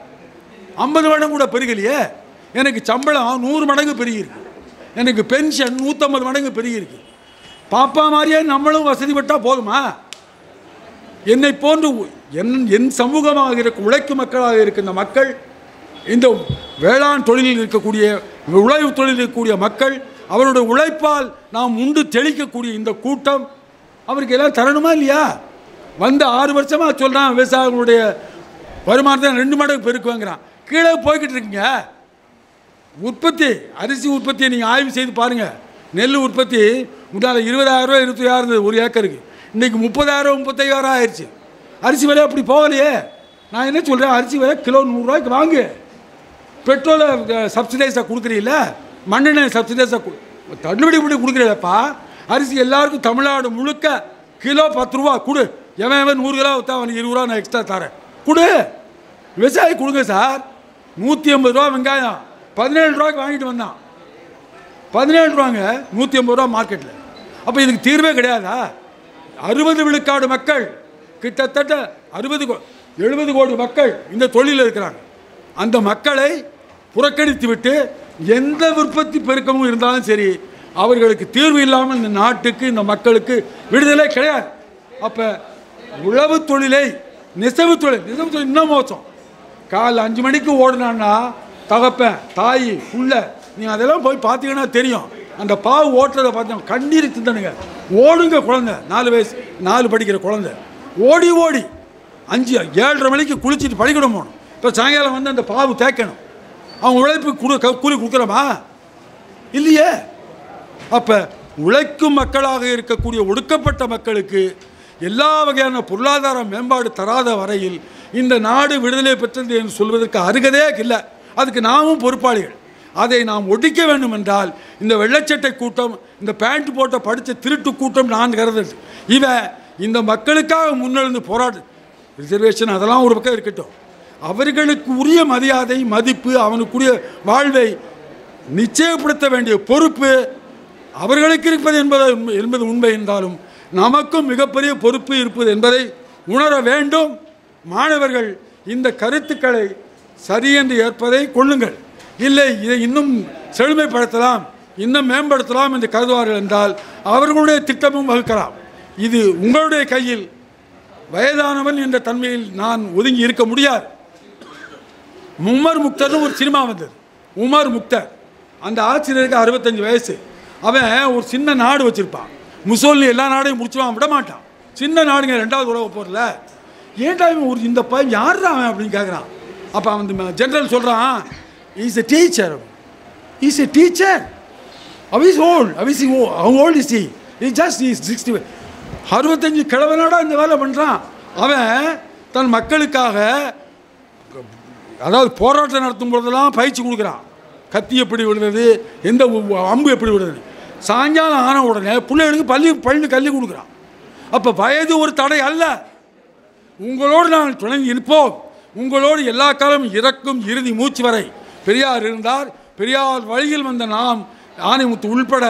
ஐம்பது மடங்கு கூட பெருகலையே. எனக்கு சம்பளம் நூறு மடங்கு பெருகியிருக்கு. எனக்கு பென்ஷன் நூற்றம்பது மடங்கு பெருகியிருக்கு. பாப்பா மாதிரியே நம்மளும் வசதிப்பட்டால் போதுமா? என்னை போன்று என் என் சமூகமாக இருக்க உழைக்கும் மக்களாக இருக்கின்ற மக்கள் இந்த வேளாண் தொழிலில் இருக்கக்கூடிய உழைவு தொழிலில் இருக்கக்கூடிய மக்கள் அவருடைய உழைப்பால் நாம் உண்டு தெளிக்கக்கூடிய இந்த கூட்டம் அவருக்கு எல்லாம் தரணுமா இல்லையா? வந்து ஆறு வருஷமாக சொல்கிறான் விவசாயிகளுடைய வருமானத்தை ரெண்டு மடங்கு பெருக்குவாங்கிறான். கீழே போய்கிட்டு இருக்குங்க. உற்பத்தி அரிசி உற்பத்தியை நீங்கள் ஆய்வு செய்து பாருங்கள் நெல் உற்பத்தி முன்னால் இருபதாயிரம் ரூபா இருபத்தாயிரம் இருந்தது ஒரு ஏக்கருக்கு. இன்றைக்கி முப்பதாயிரம் முப்பத்தையாயிரம் ஆயிடுச்சு. அரிசி விலை அப்படி போகலையே. நான் என்ன சொல்கிறேன் அரிசி விலை கிலோ நூறுரூவாய்க்கு வாங்கு. பெட்ரோலை சப்சிடைஸாக கொடுக்குறீல்ல? மண்ணெண்ணெய் சப்சிடைஸாக கொடு. தள்ளுபடி பண்ணி கொடுக்குறீங்களப்பா. அரிசி எல்லாருக்கும் தமிழ்நாடு முழுக்க கிலோ பத்து ரூபா கொடு. எவன் எவன் நூறு கிலோ விற்றா அவனுக்கு இருபது ரூபா நான் எக்ஸ்ட்ரா தரேன். கொடு. விவசாயி கொடுங்க சார். நூற்றி ஐம்பது ரூபா வெங்காயம். பதினேழு ரூபாய்க்கு வாங்கிட்டு வந்தான். பதினேழு ரூபாங்க நூற்றி ஐம்பது ரூபா மார்க்கெட்டில் அப்போ இதுக்கு தீர்வே கிடையாதா? அறுபது விழுக்காடு மக்கள் கிட்டத்தட்ட அறுபது கோ எழுபது கோடி மக்கள் இந்த தொழிலில் இருக்கிறாங்க. அந்த மக்களை புறக்கணித்து விட்டு எந்த உற்பத்தி பெருக்கமும் இருந்தாலும் சரி அவர்களுக்கு தீர்வு இல்லாமல் இந்த நாட்டுக்கு இந்த மக்களுக்கு விடுதலை கிடையாது. அப்போ உழவு தொழிலை நெசவு தொழில் நெசவு தொழில் இன்னும் மோசம். காலைல அஞ்சு மணிக்கு ஓடினான்னா தகப்பேன் தாய் புள்ள நீங்கள் அதெல்லாம் போய் பார்த்தீங்கன்னா தெரியும். அந்த பாவு ஓட்டுறதை பார்த்தோம் கண்ணீர் திண்டனுங்க ஓடுங்க குழந்தை. நாலு வயசு நாலு படிக்கிற குழந்தை. ஓடி ஓடி. அஞ்சு ஏழரை மணிக்கு குளிச்சுட்டு பள்ளிக்கூடம் போகணும். இப்போ சாயங்காலம் வந்து அந்த பாவு தேய்க்கணும். அவங்க உழைப்பு கொடு க- கூலி கொடுக்குறோமா இல்லையே. அப்போ உழைக்கும் மக்களாக இருக்கக்கூடிய ஒடுக்கப்பட்ட மக்களுக்கு எல்லா வகையான பொருளாதார மேம்பாடு தராத வரையில் இந்த நாடு விடுதலை பெற்றது என்று சொல்வதற்கு அருகதே இல்லை. அதுக்கு நாமும் பொறுப்பாளிகள். அதை நாம் ஒழிக்க வேண்டும் என்றால் இந்த வெள்ளச்சட்டை கூட்டம் இந்த பேண்ட் போட்ட படித்த திருட்டு கூட்டம் நான் கருதுது. இவன் இந்த மக்களுக்காக முன்னெழுந்து போராடு ரிசர்வேஷன் அதெல்லாம் ஒரு பக்கம் இருக்கட்டும். அவர்களுக்கு உரிய மரியாதை மதிப்பு அவனுக்குரிய வாழ்வை நிச்சயப்படுத்த வேண்டிய பொறுப்பு அவர்களுக்கு இருப்பது என்பது உண்மை- என்பது உண்மை என்றாலும் நமக்கும் மிகப்பெரிய பொறுப்பு இருப்பது என்பதை உணர வேண்டும். மாணவர்கள் இந்த கருத்துக்களை சரியென்று ஏற்பதை கொள்ளுங்கள். இல்லை இதை இன்னும் செழுமைப்படுத்தலாம் இன்னும் மேம்படுத்தலாம் என்று கருதுவார்கள் என்றால் அவர்களுடைய திட்டமும் வகுக்கலாம். இது உங்களுடைய கையில் வயதானவன் என்ற தன்மையில் நான் ஒதுங்கி இருக்க முடியாது. உமர் முக்தர்னு ஒரு சினிமா வந்தது. Omar Mukhtar. அந்த ஆசிரியருக்கு அறுபத்தஞ்சு வயசு. அவன் ஒரு சின்ன நாடு வச்சிருப்பான். முசோலினி எல்லா நாடையும் முடிச்சுவான் விட மாட்டான். சின்ன நாடுங்க ரெண்டாவது உலக போரில். ஏன்டா இவன் ஒரு இந்த பையன் யார் அவன் அப்படின்னு கேட்குறான் அப்போ அவன் ஜென்ரல் சொல்கிறான் is a teacher is a teacher Avis old அவிஸ் ஓ அவங்க old is is just is sixty அறுபத்தஞ்சு கிழவனோட இந்த வேலை பண்ணுறான் அவன் தன் மக்களுக்காக அதாவது போராட்டம் நடத்தும் பொழுதெல்லாம் பயிற்சி கொடுக்குறான். கத்தி எப்படி விடுறது எந்த அம்பு எப்படி விடுறது சாயங்காலம் ஆன உடனே பிள்ளைகளுக்கு பள்ளி பள்ளி கல்வி கொடுக்குறான். அப்போ வயது ஒரு தடை அல்ல. உங்களோடு நான் தொடங்கி இருப்போம் உங்களோடு எல்லா காலமும் இறக்கும் இறுதி மூச்சு வரை. பெரியார் இருந்தார். பெரியார் வழியில் வந்த நாம் ஆணைமுத்து உள்பட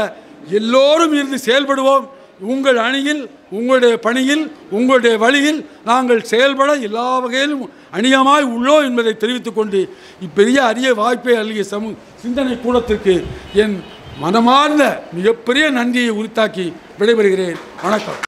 எல்லோரும் இருந்து செயல்படுவோம். உங்கள் அணியில் உங்களுடைய பணியில் உங்களுடைய வழியில் நாங்கள் செயல்பட எல்லா வகையிலும் அணியமாய் உள்ளோம் என்பதை தெரிவித்துக் கொண்டு இப்பெரிய அரிய வாய்ப்பை அல்லிய சமூக சிந்தனை கூடத்திற்கு என் மனமார்ந்த மிகப்பெரிய நன்றியை உரித்தாக்கி விடைபெறுகிறேன். வணக்கம்.